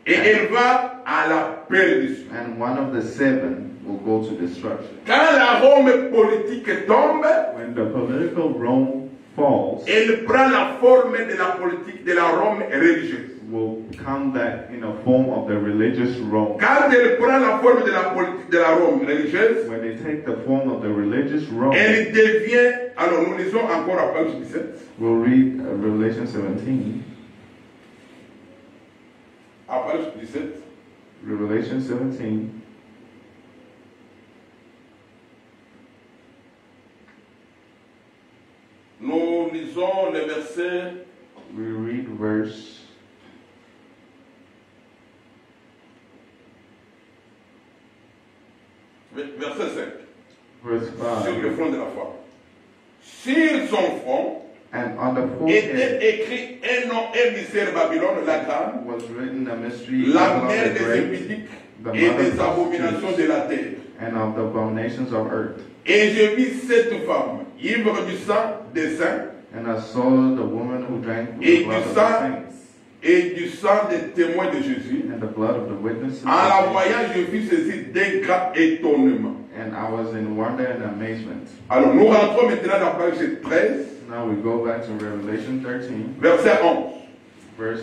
[SPEAKER 1] et elle va à la perdition.
[SPEAKER 2] and one of the seven will go to destruction.
[SPEAKER 1] Quand la Rome politique tombe,
[SPEAKER 2] When the political Rome falls,
[SPEAKER 1] elle prend la forme de la politique de la Rome religieuse.
[SPEAKER 2] will come back in a form of the religious Rome.
[SPEAKER 1] Quand elle prend la forme de la politique de la Rome religieuse,
[SPEAKER 2] When they take the form of the religious Rome,
[SPEAKER 1] elle devient, alors nous lisons encore Apocalypse 17,
[SPEAKER 2] we'll read uh, Revelation 17.
[SPEAKER 1] Apocalypse 17,
[SPEAKER 2] Revelation 17.
[SPEAKER 1] Lisons le verset
[SPEAKER 2] We read verse
[SPEAKER 1] verset 5.
[SPEAKER 2] verse
[SPEAKER 1] sur le
[SPEAKER 2] 5.
[SPEAKER 1] front de la foi. Sur son front
[SPEAKER 2] And on the forehead
[SPEAKER 1] était écrit un nom, un mystère Babylone, la grande,
[SPEAKER 2] was written a mystery
[SPEAKER 1] la mère des
[SPEAKER 2] the
[SPEAKER 1] et des abominations de la terre.
[SPEAKER 2] and of the abominations of earth.
[SPEAKER 1] Et je vis cette femme, ivre du sang des saints
[SPEAKER 2] And I saw the woman who drank
[SPEAKER 1] Et
[SPEAKER 2] the blood
[SPEAKER 1] du
[SPEAKER 2] of
[SPEAKER 1] sang
[SPEAKER 2] the saints
[SPEAKER 1] et du sang des témoins de Jésus.
[SPEAKER 2] and the blood of the witnesses.
[SPEAKER 1] En la voyant, je fus saisi d'un grand étonnement.
[SPEAKER 2] And I was in wonder and amazement.
[SPEAKER 1] Alors nous rentrons maintenant dans page 13,
[SPEAKER 2] Now we go back to Revelation 13,
[SPEAKER 1] verset 11.
[SPEAKER 2] verse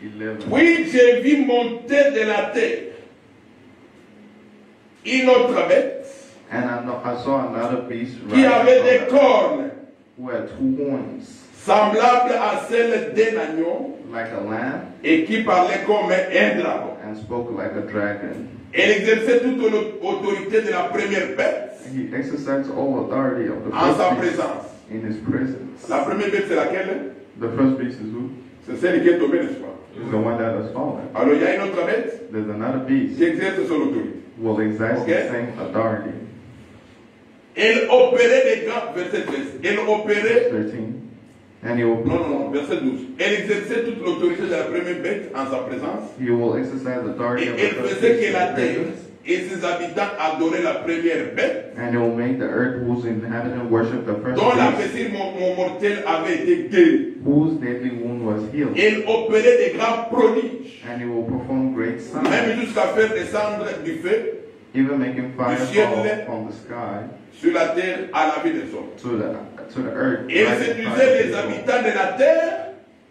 [SPEAKER 2] 11.
[SPEAKER 1] Puis j'ai vu monter de la terre une autre bête
[SPEAKER 2] And I, know, I saw another beast
[SPEAKER 1] qui avait des cornes
[SPEAKER 2] had two horns,
[SPEAKER 1] semblables à celles d'un agneau
[SPEAKER 2] like a lamb,
[SPEAKER 1] et qui parlait comme un dragon.
[SPEAKER 2] and spoke like a dragon.
[SPEAKER 1] Elle exerçait toute l'autorité de la première bête
[SPEAKER 2] He exercised all authority of the
[SPEAKER 1] en sa
[SPEAKER 2] first beast
[SPEAKER 1] présence.
[SPEAKER 2] in his presence.
[SPEAKER 1] La première bête, c'est laquelle?
[SPEAKER 2] The first beast is who?
[SPEAKER 1] C'est celle qui est tombée, n'est-ce pas?
[SPEAKER 2] Is the one that has fallen.
[SPEAKER 1] Alors il y a une autre bête
[SPEAKER 2] There's another
[SPEAKER 1] qui
[SPEAKER 2] beast
[SPEAKER 1] exerce son autorité.
[SPEAKER 2] will exercise
[SPEAKER 1] Okay.
[SPEAKER 2] the same authority.
[SPEAKER 1] Elle opérait des grands, verset 13, elle opérait,
[SPEAKER 2] 13. And he will,
[SPEAKER 1] non, non, verset 12, elle exerçait toute l'autorité de la première bête en sa présence.
[SPEAKER 2] He will exercise authority
[SPEAKER 1] et
[SPEAKER 2] of the
[SPEAKER 1] elle faisait que la terre et ses habitants adoraient la première bête.
[SPEAKER 2] And he will make the earth whose inhabitant worship the first
[SPEAKER 1] dont la blessure mon, mon mortel avait été guérie.
[SPEAKER 2] whose deadly wound was healed.
[SPEAKER 1] Elle opérait des grands prodiges,
[SPEAKER 2] And he will perform great signs,
[SPEAKER 1] même jusqu'à faire descendre du feu
[SPEAKER 2] even making fire fall from the sky
[SPEAKER 1] sur la terre à la vie des hommes.
[SPEAKER 2] to the to the earth.
[SPEAKER 1] Et séduisait les habitants de la terre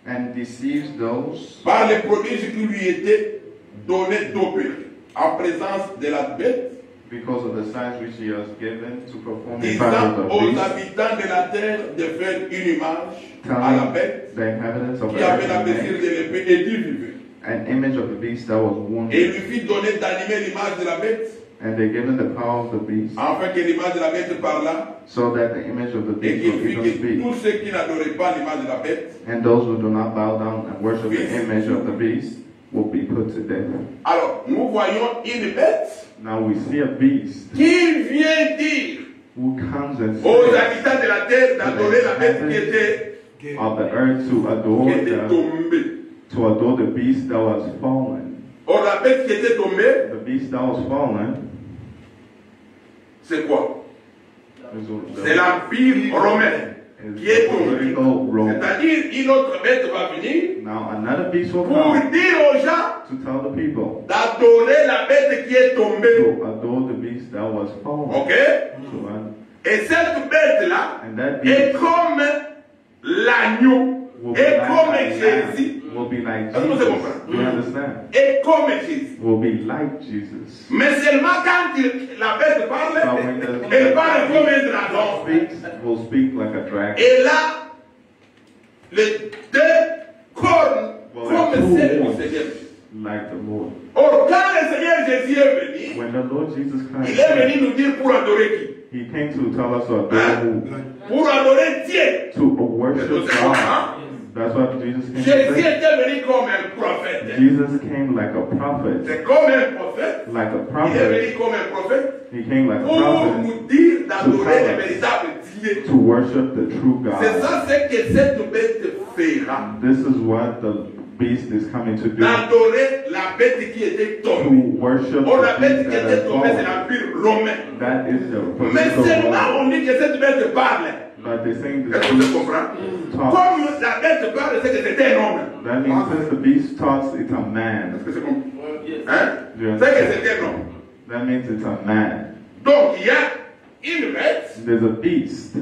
[SPEAKER 2] And deceives those
[SPEAKER 1] par les prodiges qui lui étaient donnés d'opérer en présence de la bête,
[SPEAKER 2] because of the signs which he has given to perform in front of the
[SPEAKER 1] aux habitants de la terre de faire une image à la bête qui avait la blessure de l'épée et d'y vivait.
[SPEAKER 2] an image of the beast that was
[SPEAKER 1] Et
[SPEAKER 2] wounded.
[SPEAKER 1] lui fit donner d'animer l'image de la bête,
[SPEAKER 2] And they given the power of the beast,
[SPEAKER 1] afin que l'image de la bête
[SPEAKER 2] so that the image of the beast will
[SPEAKER 1] que
[SPEAKER 2] speak.
[SPEAKER 1] tous ceux qui n'adoraient pas l'image de la bête,
[SPEAKER 2] And those who do not bow down and worship the image of the beast will be put to death.
[SPEAKER 1] alors nous voyons une bête
[SPEAKER 2] Now we see a beast
[SPEAKER 1] qui vient dire
[SPEAKER 2] who comes and
[SPEAKER 1] aux
[SPEAKER 2] says
[SPEAKER 1] habitants de la terre d'adorer la bête qui était,
[SPEAKER 2] of the earth to
[SPEAKER 1] qui
[SPEAKER 2] adore
[SPEAKER 1] était
[SPEAKER 2] the,
[SPEAKER 1] tombée.
[SPEAKER 2] to adore the beast that was fallen.
[SPEAKER 1] Or la bête qui était tombée,
[SPEAKER 2] The beast that was fallen
[SPEAKER 1] c'est quoi? C'est l'empire romain. qui est
[SPEAKER 2] the
[SPEAKER 1] tombé.
[SPEAKER 2] political role.
[SPEAKER 1] C'est-à-dire, une autre bête va venir
[SPEAKER 2] Now another beast will
[SPEAKER 1] pour dire aux gens
[SPEAKER 2] to tell the people
[SPEAKER 1] d'adorer la bête qui est tombée. Ok? Et cette bête-là est comme l'agneau, est comme Jésus,
[SPEAKER 2] will be like
[SPEAKER 1] Est-ce que vous
[SPEAKER 2] Jesus.
[SPEAKER 1] comprenez?
[SPEAKER 2] You understand?
[SPEAKER 1] est comme Jésus.
[SPEAKER 2] Will be like Jesus.
[SPEAKER 1] Mais seulement quand il- la bête parle,
[SPEAKER 2] But when the
[SPEAKER 1] elle parle comme un dragon.
[SPEAKER 2] speaks, will speak like a dragon.
[SPEAKER 1] Et là, les deux cornes,
[SPEAKER 2] Well,
[SPEAKER 1] comme celles du Seigneur.
[SPEAKER 2] like the Lord.
[SPEAKER 1] Or, quand le Seigneur Jésus est venu,
[SPEAKER 2] When the Lord Jesus
[SPEAKER 1] il est
[SPEAKER 2] came,
[SPEAKER 1] venu nous dire pour adorer qui
[SPEAKER 2] He came to tell us to adore who?
[SPEAKER 1] Pour adorer Dieu.
[SPEAKER 2] To worship God.
[SPEAKER 1] hein? Eh?
[SPEAKER 2] That's what Jesus came to
[SPEAKER 1] Jésus
[SPEAKER 2] say.
[SPEAKER 1] était venu comme un prophète.
[SPEAKER 2] Jesus came like a prophet.
[SPEAKER 1] C'est comme un prophète.
[SPEAKER 2] Like a
[SPEAKER 1] Il est
[SPEAKER 2] prophet.
[SPEAKER 1] venu comme un prophète
[SPEAKER 2] He came like a
[SPEAKER 1] pour
[SPEAKER 2] prophet
[SPEAKER 1] nous dire d'adorer le véritable Dieu.
[SPEAKER 2] to worship the true
[SPEAKER 1] C'est
[SPEAKER 2] God.
[SPEAKER 1] ça ce que cette bête fera.
[SPEAKER 2] This is what the beast is coming to do.
[SPEAKER 1] D'adorer la bête qui était
[SPEAKER 2] To
[SPEAKER 1] tombée.
[SPEAKER 2] worship
[SPEAKER 1] Or, la
[SPEAKER 2] the
[SPEAKER 1] bête
[SPEAKER 2] beast
[SPEAKER 1] qui
[SPEAKER 2] that
[SPEAKER 1] était
[SPEAKER 2] has
[SPEAKER 1] tombée, c'est
[SPEAKER 2] fallen.
[SPEAKER 1] l'Empire romain.
[SPEAKER 2] That is the
[SPEAKER 1] Mais
[SPEAKER 2] political
[SPEAKER 1] seulement
[SPEAKER 2] law.
[SPEAKER 1] on dit que cette bête parle.
[SPEAKER 2] But they're saying the
[SPEAKER 1] Est-ce que vous
[SPEAKER 2] beast
[SPEAKER 1] comprenez
[SPEAKER 2] talks.
[SPEAKER 1] Homme.
[SPEAKER 2] That means since the beast talks, it's a
[SPEAKER 1] Est-ce
[SPEAKER 2] man.
[SPEAKER 1] que c'est comme Hein
[SPEAKER 2] Yeah.
[SPEAKER 1] C'est que c'était un.
[SPEAKER 2] That means it's a man.
[SPEAKER 1] Donc il y a une bête
[SPEAKER 2] There's a beast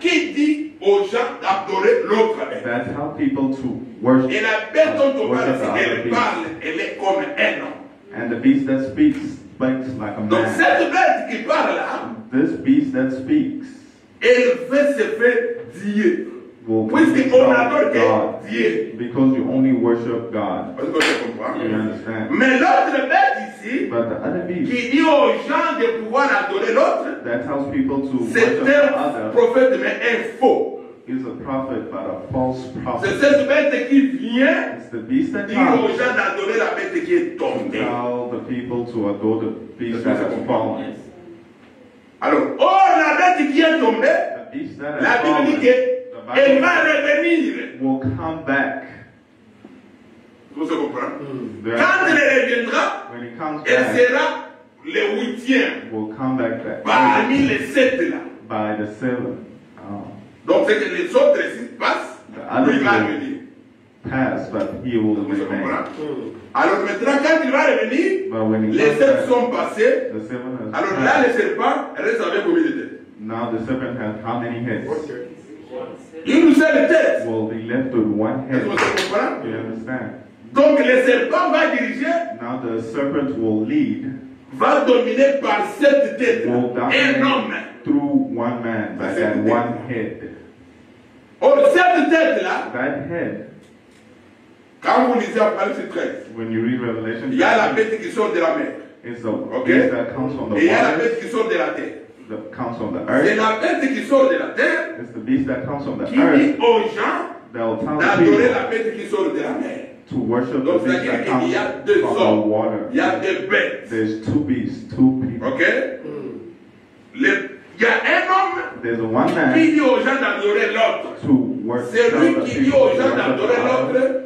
[SPEAKER 1] qui dit aux gens d'adorer l'autre bête.
[SPEAKER 2] that tell people to worship.
[SPEAKER 1] Et la bête dont on parle, si elle parle, elle est comme un homme.
[SPEAKER 2] And the beast that speaks speaks like a
[SPEAKER 1] Donc
[SPEAKER 2] man.
[SPEAKER 1] cette bête qui parle là,
[SPEAKER 2] This beast that speaks
[SPEAKER 1] elle veut se faire Dieu.
[SPEAKER 2] Will God
[SPEAKER 1] que Dieu.
[SPEAKER 2] because you only worship God.
[SPEAKER 1] Est-ce que
[SPEAKER 2] You understand?
[SPEAKER 1] Mais l'autre bête ici,
[SPEAKER 2] But the other beast
[SPEAKER 1] qui dit aux gens de pouvoir adorer l'autre,
[SPEAKER 2] that tells people to
[SPEAKER 1] c'est
[SPEAKER 2] worship
[SPEAKER 1] un
[SPEAKER 2] other
[SPEAKER 1] prophète mais un faux.
[SPEAKER 2] is a prophet, but a false
[SPEAKER 1] C'est
[SPEAKER 2] prophet.
[SPEAKER 1] cette bête qui vient
[SPEAKER 2] It's the beast that
[SPEAKER 1] dire aux gens d'adorer la bête qui est tombée.
[SPEAKER 2] tell the people to adore the beast
[SPEAKER 1] That's
[SPEAKER 2] that
[SPEAKER 1] what
[SPEAKER 2] has
[SPEAKER 1] I
[SPEAKER 2] fallen.
[SPEAKER 1] Alors, or la bête qui est tombée, la Bible
[SPEAKER 2] fallen,
[SPEAKER 1] dit que
[SPEAKER 2] the
[SPEAKER 1] elle va revenir.
[SPEAKER 2] will come back.
[SPEAKER 1] Vous comprenez?
[SPEAKER 2] There-
[SPEAKER 1] Quand elle reviendra,
[SPEAKER 2] When he comes
[SPEAKER 1] elle
[SPEAKER 2] back,
[SPEAKER 1] sera le huitième
[SPEAKER 2] will come back that
[SPEAKER 1] parmi les sept là.
[SPEAKER 2] by the seven. Um,
[SPEAKER 1] Donc c'est que les autres ici passent,
[SPEAKER 2] The
[SPEAKER 1] lui va
[SPEAKER 2] others
[SPEAKER 1] revenir.
[SPEAKER 2] pass, but he will
[SPEAKER 1] Vous
[SPEAKER 2] remain.
[SPEAKER 1] comprenez? Alors maintenant, quand il va revenir,
[SPEAKER 2] But when he
[SPEAKER 1] les sept
[SPEAKER 2] back,
[SPEAKER 1] sont passés.
[SPEAKER 2] the seven
[SPEAKER 1] Alors là, le
[SPEAKER 2] passed.
[SPEAKER 1] serpent reste avec combien de têtes?
[SPEAKER 2] Now the serpent has how many heads?
[SPEAKER 1] Une seule tête.
[SPEAKER 2] Will be left with one
[SPEAKER 1] Est-ce que
[SPEAKER 2] head.
[SPEAKER 1] vous comprenez
[SPEAKER 2] You understand?
[SPEAKER 1] Donc le serpent va diriger,
[SPEAKER 2] Now the serpent will lead,
[SPEAKER 1] va dominer par têtes.
[SPEAKER 2] will
[SPEAKER 1] Un homme.
[SPEAKER 2] through one man by that one head.
[SPEAKER 1] Or cette tête là,
[SPEAKER 2] That head,
[SPEAKER 1] quand vous lisez Apocalypse 13,
[SPEAKER 2] when you read Revelation,
[SPEAKER 1] il y a la bête qui sort de la mer.
[SPEAKER 2] it's the
[SPEAKER 1] Okay.
[SPEAKER 2] beast that comes from the
[SPEAKER 1] Et il y a la bête qui sort de la terre.
[SPEAKER 2] That comes from the
[SPEAKER 1] C'est
[SPEAKER 2] earth.
[SPEAKER 1] la bête qui sort de la terre
[SPEAKER 2] It's the beast that comes from the
[SPEAKER 1] qui dit
[SPEAKER 2] earth
[SPEAKER 1] aux gens
[SPEAKER 2] that will tell
[SPEAKER 1] d'adorer
[SPEAKER 2] people
[SPEAKER 1] la bête qui sort de la mer.
[SPEAKER 2] to worship the beast that
[SPEAKER 1] qu'il y a
[SPEAKER 2] comes from the water.
[SPEAKER 1] il y a deux bêtes.
[SPEAKER 2] There's two beasts, two people.
[SPEAKER 1] Ok Le- Il y a un homme
[SPEAKER 2] There's one
[SPEAKER 1] qui
[SPEAKER 2] man
[SPEAKER 1] dit aux gens d'adorer l'autre.
[SPEAKER 2] to worship
[SPEAKER 1] C'est lui
[SPEAKER 2] the
[SPEAKER 1] qui dit aux gens d'adorer l'autre.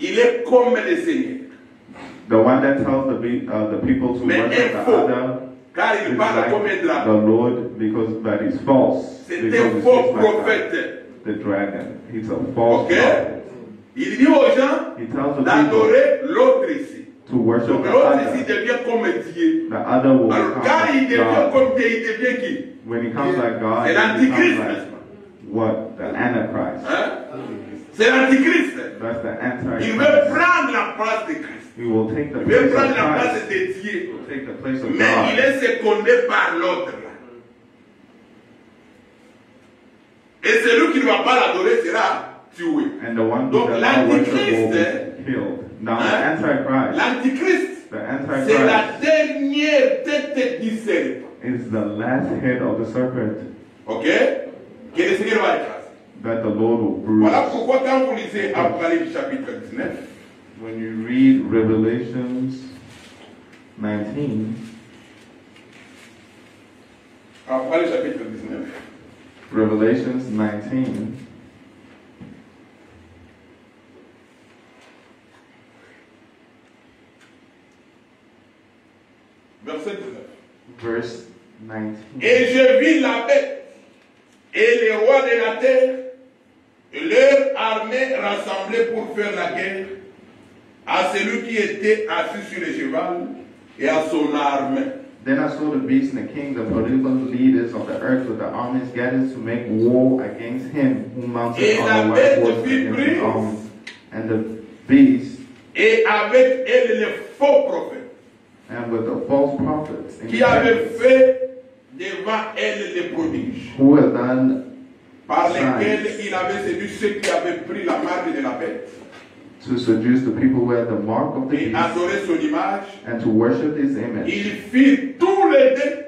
[SPEAKER 1] Il est comme le Seigneur.
[SPEAKER 2] The one that tells the, be, uh, the people to
[SPEAKER 1] Mais
[SPEAKER 2] worship the other
[SPEAKER 1] Car il parle comme un
[SPEAKER 2] like the. Lord because that is false.
[SPEAKER 1] C'est un faux prophète.
[SPEAKER 2] the dragon. He's a false
[SPEAKER 1] Ok
[SPEAKER 2] prophet.
[SPEAKER 1] Il dit aux gens
[SPEAKER 2] He tells the people
[SPEAKER 1] d'adorer l'autre ici.
[SPEAKER 2] to worship
[SPEAKER 1] Donc
[SPEAKER 2] the
[SPEAKER 1] l'autre ici
[SPEAKER 2] other.
[SPEAKER 1] devient comme Dieu.
[SPEAKER 2] The other will
[SPEAKER 1] Alors quand il devient
[SPEAKER 2] God.
[SPEAKER 1] comme Dieu, il devient qui
[SPEAKER 2] When he comes like God,
[SPEAKER 1] C'est l'antichrist.
[SPEAKER 2] like what? The Antichrist.
[SPEAKER 1] Hein C'est l'antichrist.
[SPEAKER 2] That's the
[SPEAKER 1] Il
[SPEAKER 2] Antichrist.
[SPEAKER 1] veut prendre la place de Christ.
[SPEAKER 2] He will take the
[SPEAKER 1] Il veut
[SPEAKER 2] place
[SPEAKER 1] prendre
[SPEAKER 2] of
[SPEAKER 1] la place
[SPEAKER 2] Christ.
[SPEAKER 1] de Dieu.
[SPEAKER 2] Will take the place of
[SPEAKER 1] Mais il
[SPEAKER 2] God.
[SPEAKER 1] est secondé par l'autre. Et celui qui ne va pas l'adorer sera tué.
[SPEAKER 2] And the one who
[SPEAKER 1] Donc,
[SPEAKER 2] does not worship will
[SPEAKER 1] l'Antichrist,
[SPEAKER 2] be killed. Now the
[SPEAKER 1] Hein?
[SPEAKER 2] Antichrist,
[SPEAKER 1] L'antichrist,
[SPEAKER 2] the
[SPEAKER 1] c'est la
[SPEAKER 2] Antichrist
[SPEAKER 1] dernière tête du serpent.
[SPEAKER 2] is the last head of the serpent
[SPEAKER 1] Ok? Que le Seigneur va écraser.
[SPEAKER 2] that the Lord will bruise.
[SPEAKER 1] Voilà pourquoi quand vous lisez Apocalypse chapitre 19,
[SPEAKER 2] When you read Revelations 19,
[SPEAKER 1] Apocalypse chapitre 19,
[SPEAKER 2] Revelations 19,
[SPEAKER 1] verset 19.
[SPEAKER 2] verse 19.
[SPEAKER 1] Et je vis la bête et les terre et leur armée rassemblée pour faire la guerre à celui qui était assis sur le cheval et à son arme.
[SPEAKER 2] Then I saw the beast and the king, the political leaders of the earth with the armies gathered to make war against him who mounted on the white horse against armies. And the beast,
[SPEAKER 1] Et avec elle les faux prophètes
[SPEAKER 2] and with the false prophets,
[SPEAKER 1] qui avaient fait devant elle les prodiges,
[SPEAKER 2] who had done
[SPEAKER 1] par lesquels il avait séduit ceux qui avaient pris la marque de la bête
[SPEAKER 2] to seduce the people who had the mark of the
[SPEAKER 1] et
[SPEAKER 2] beast
[SPEAKER 1] son image.
[SPEAKER 2] and to worship his image.
[SPEAKER 1] Ils firent tous les deux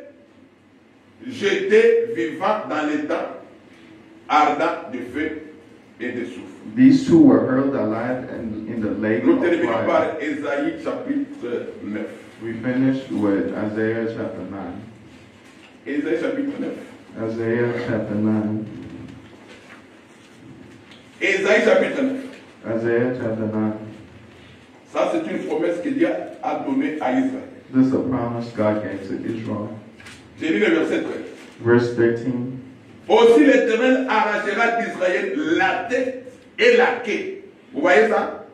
[SPEAKER 1] jetés vivants dans l'état ardent de feu et de soufre.
[SPEAKER 2] These two were hurled alive in, in the lake
[SPEAKER 1] Nous
[SPEAKER 2] of
[SPEAKER 1] terminons par Ésaïe chapitre 9.
[SPEAKER 2] We finished with Isaiah chapter 9.
[SPEAKER 1] Ésaïe chapitre 9.
[SPEAKER 2] Isaiah chapter 9.
[SPEAKER 1] Ésaïe chapitre 9.
[SPEAKER 2] Isaiah chapter 9.
[SPEAKER 1] Ça, c'est une promesse que Dieu a donnée à Israël.
[SPEAKER 2] This is a promise God gave to Israel.
[SPEAKER 1] J'ai lu le verset 13.
[SPEAKER 2] Verse 13.
[SPEAKER 1] Aussi l'Éternel arrachera d'Israël la tête et la queue. Vous voyez ça?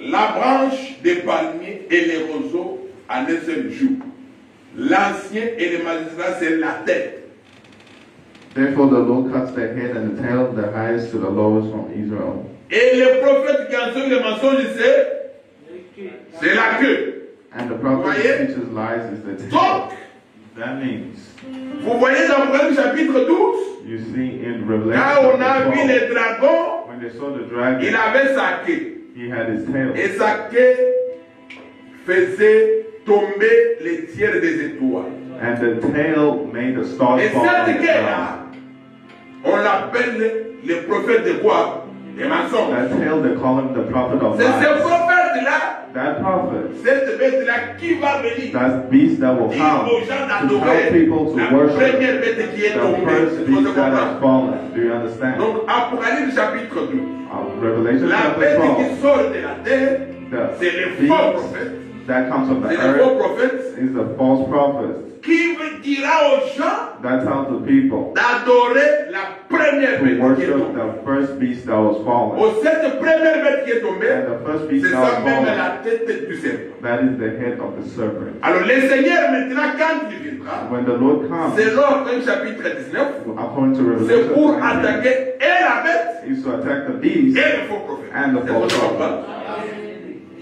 [SPEAKER 1] La branche des palmiers et les roseaux en un seul jour. L'ancien et le magistrat, c'est la tête.
[SPEAKER 2] Therefore the Lord cuts the head and the tail, the highest to the lowest from Israel.
[SPEAKER 1] Et le prophète qui enseigne le mensonge, c'est c'est la queue.
[SPEAKER 2] And the prophet who teaches lies is the tail.
[SPEAKER 1] Donc,
[SPEAKER 2] That means,
[SPEAKER 1] vous voyez dans Proverbe chapitre 12,
[SPEAKER 2] you see in Revelation
[SPEAKER 1] quand on a vu
[SPEAKER 2] 12,
[SPEAKER 1] le dragon,
[SPEAKER 2] when they saw the
[SPEAKER 1] il
[SPEAKER 2] dragon,
[SPEAKER 1] avait sa queue.
[SPEAKER 2] he had his tail.
[SPEAKER 1] Et sa queue faisait tomber les tiers des étoiles.
[SPEAKER 2] And the tail made the stars fall on
[SPEAKER 1] cette queue-là, on l'appelle le prophète de quoi Des mensonges.
[SPEAKER 2] That tail, they call him the prophet of
[SPEAKER 1] C'est ce
[SPEAKER 2] lies.
[SPEAKER 1] prophète-là,
[SPEAKER 2] That prophet,
[SPEAKER 1] cette bête-là qui va venir
[SPEAKER 2] that beast that will come
[SPEAKER 1] aux gens
[SPEAKER 2] to tell people to worship
[SPEAKER 1] première bête qui est
[SPEAKER 2] the first
[SPEAKER 1] Il faut se
[SPEAKER 2] beast that has fallen. Do you understand?
[SPEAKER 1] Donc, Apocalypse chapitre 12.
[SPEAKER 2] Uh, Revelation
[SPEAKER 1] La
[SPEAKER 2] chapter
[SPEAKER 1] bête
[SPEAKER 2] 12,
[SPEAKER 1] qui sort de la terre,
[SPEAKER 2] the
[SPEAKER 1] c'est le faux prophète.
[SPEAKER 2] that comes from the
[SPEAKER 1] faux
[SPEAKER 2] earth
[SPEAKER 1] prophète
[SPEAKER 2] is the false prophet
[SPEAKER 1] qui dira aux gens
[SPEAKER 2] that tells the people
[SPEAKER 1] d'adorer la première bête qui est tombée.
[SPEAKER 2] the first beast that was fallen.
[SPEAKER 1] Au cette première bête qui est tombée, c'est ça même la tête du serpent.
[SPEAKER 2] that is the head of the serpent.
[SPEAKER 1] Alors le Seigneur maintenant quand il viendra,
[SPEAKER 2] When the Lord comes,
[SPEAKER 1] selon Apocalypse chapitre 19,
[SPEAKER 2] according to
[SPEAKER 1] c'est pour
[SPEAKER 2] 19,
[SPEAKER 1] attaquer et la bête
[SPEAKER 2] is to attack the beast
[SPEAKER 1] et le faux prophète.
[SPEAKER 2] and the
[SPEAKER 1] C'est
[SPEAKER 2] false prophet.
[SPEAKER 1] combat.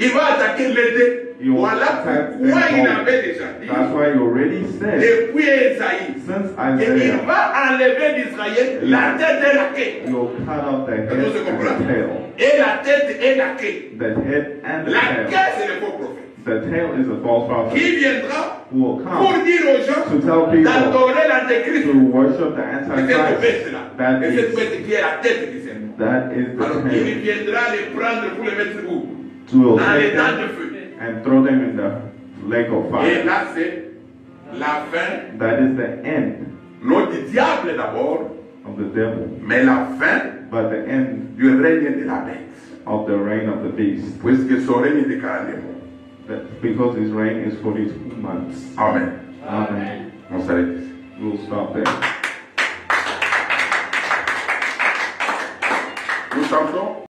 [SPEAKER 1] Il va attaquer les deux.
[SPEAKER 2] Il
[SPEAKER 1] Voilà pourquoi il avait déjà
[SPEAKER 2] That's
[SPEAKER 1] dit
[SPEAKER 2] why you already said,
[SPEAKER 1] depuis Esaïe
[SPEAKER 2] since
[SPEAKER 1] qu'il
[SPEAKER 2] Isaiah,
[SPEAKER 1] va enlever d'Israël la tête et la queue. Et la tête et la queue.
[SPEAKER 2] The head and the
[SPEAKER 1] La
[SPEAKER 2] tail.
[SPEAKER 1] queue, c'est le faux prophète.
[SPEAKER 2] The tail is a false prophet
[SPEAKER 1] Qui viendra
[SPEAKER 2] who will
[SPEAKER 1] pour dire aux gens
[SPEAKER 2] to tell people
[SPEAKER 1] d'adorer l'antéchrist.
[SPEAKER 2] to worship the
[SPEAKER 1] Et
[SPEAKER 2] Antichrist. That
[SPEAKER 1] Et
[SPEAKER 2] is,
[SPEAKER 1] est
[SPEAKER 2] that is
[SPEAKER 1] Alors
[SPEAKER 2] the
[SPEAKER 1] il
[SPEAKER 2] tail.
[SPEAKER 1] viendra les prendre pour les mettre où? Dans les de feu.
[SPEAKER 2] And throw them in the lake of
[SPEAKER 1] Et
[SPEAKER 2] fire.
[SPEAKER 1] là, c'est la fin,
[SPEAKER 2] That is the end
[SPEAKER 1] non du diable d'abord,
[SPEAKER 2] of the devil,
[SPEAKER 1] mais la fin
[SPEAKER 2] but the end
[SPEAKER 1] du règne de la bête.
[SPEAKER 2] of the reign of the beast.
[SPEAKER 1] Puisque son règne est de 40 mois.
[SPEAKER 2] Because his reign is 42 months.
[SPEAKER 1] Amen.
[SPEAKER 2] Amen.
[SPEAKER 1] On s'arrête ici.
[SPEAKER 2] We'll stop there.
[SPEAKER 1] Nous chantons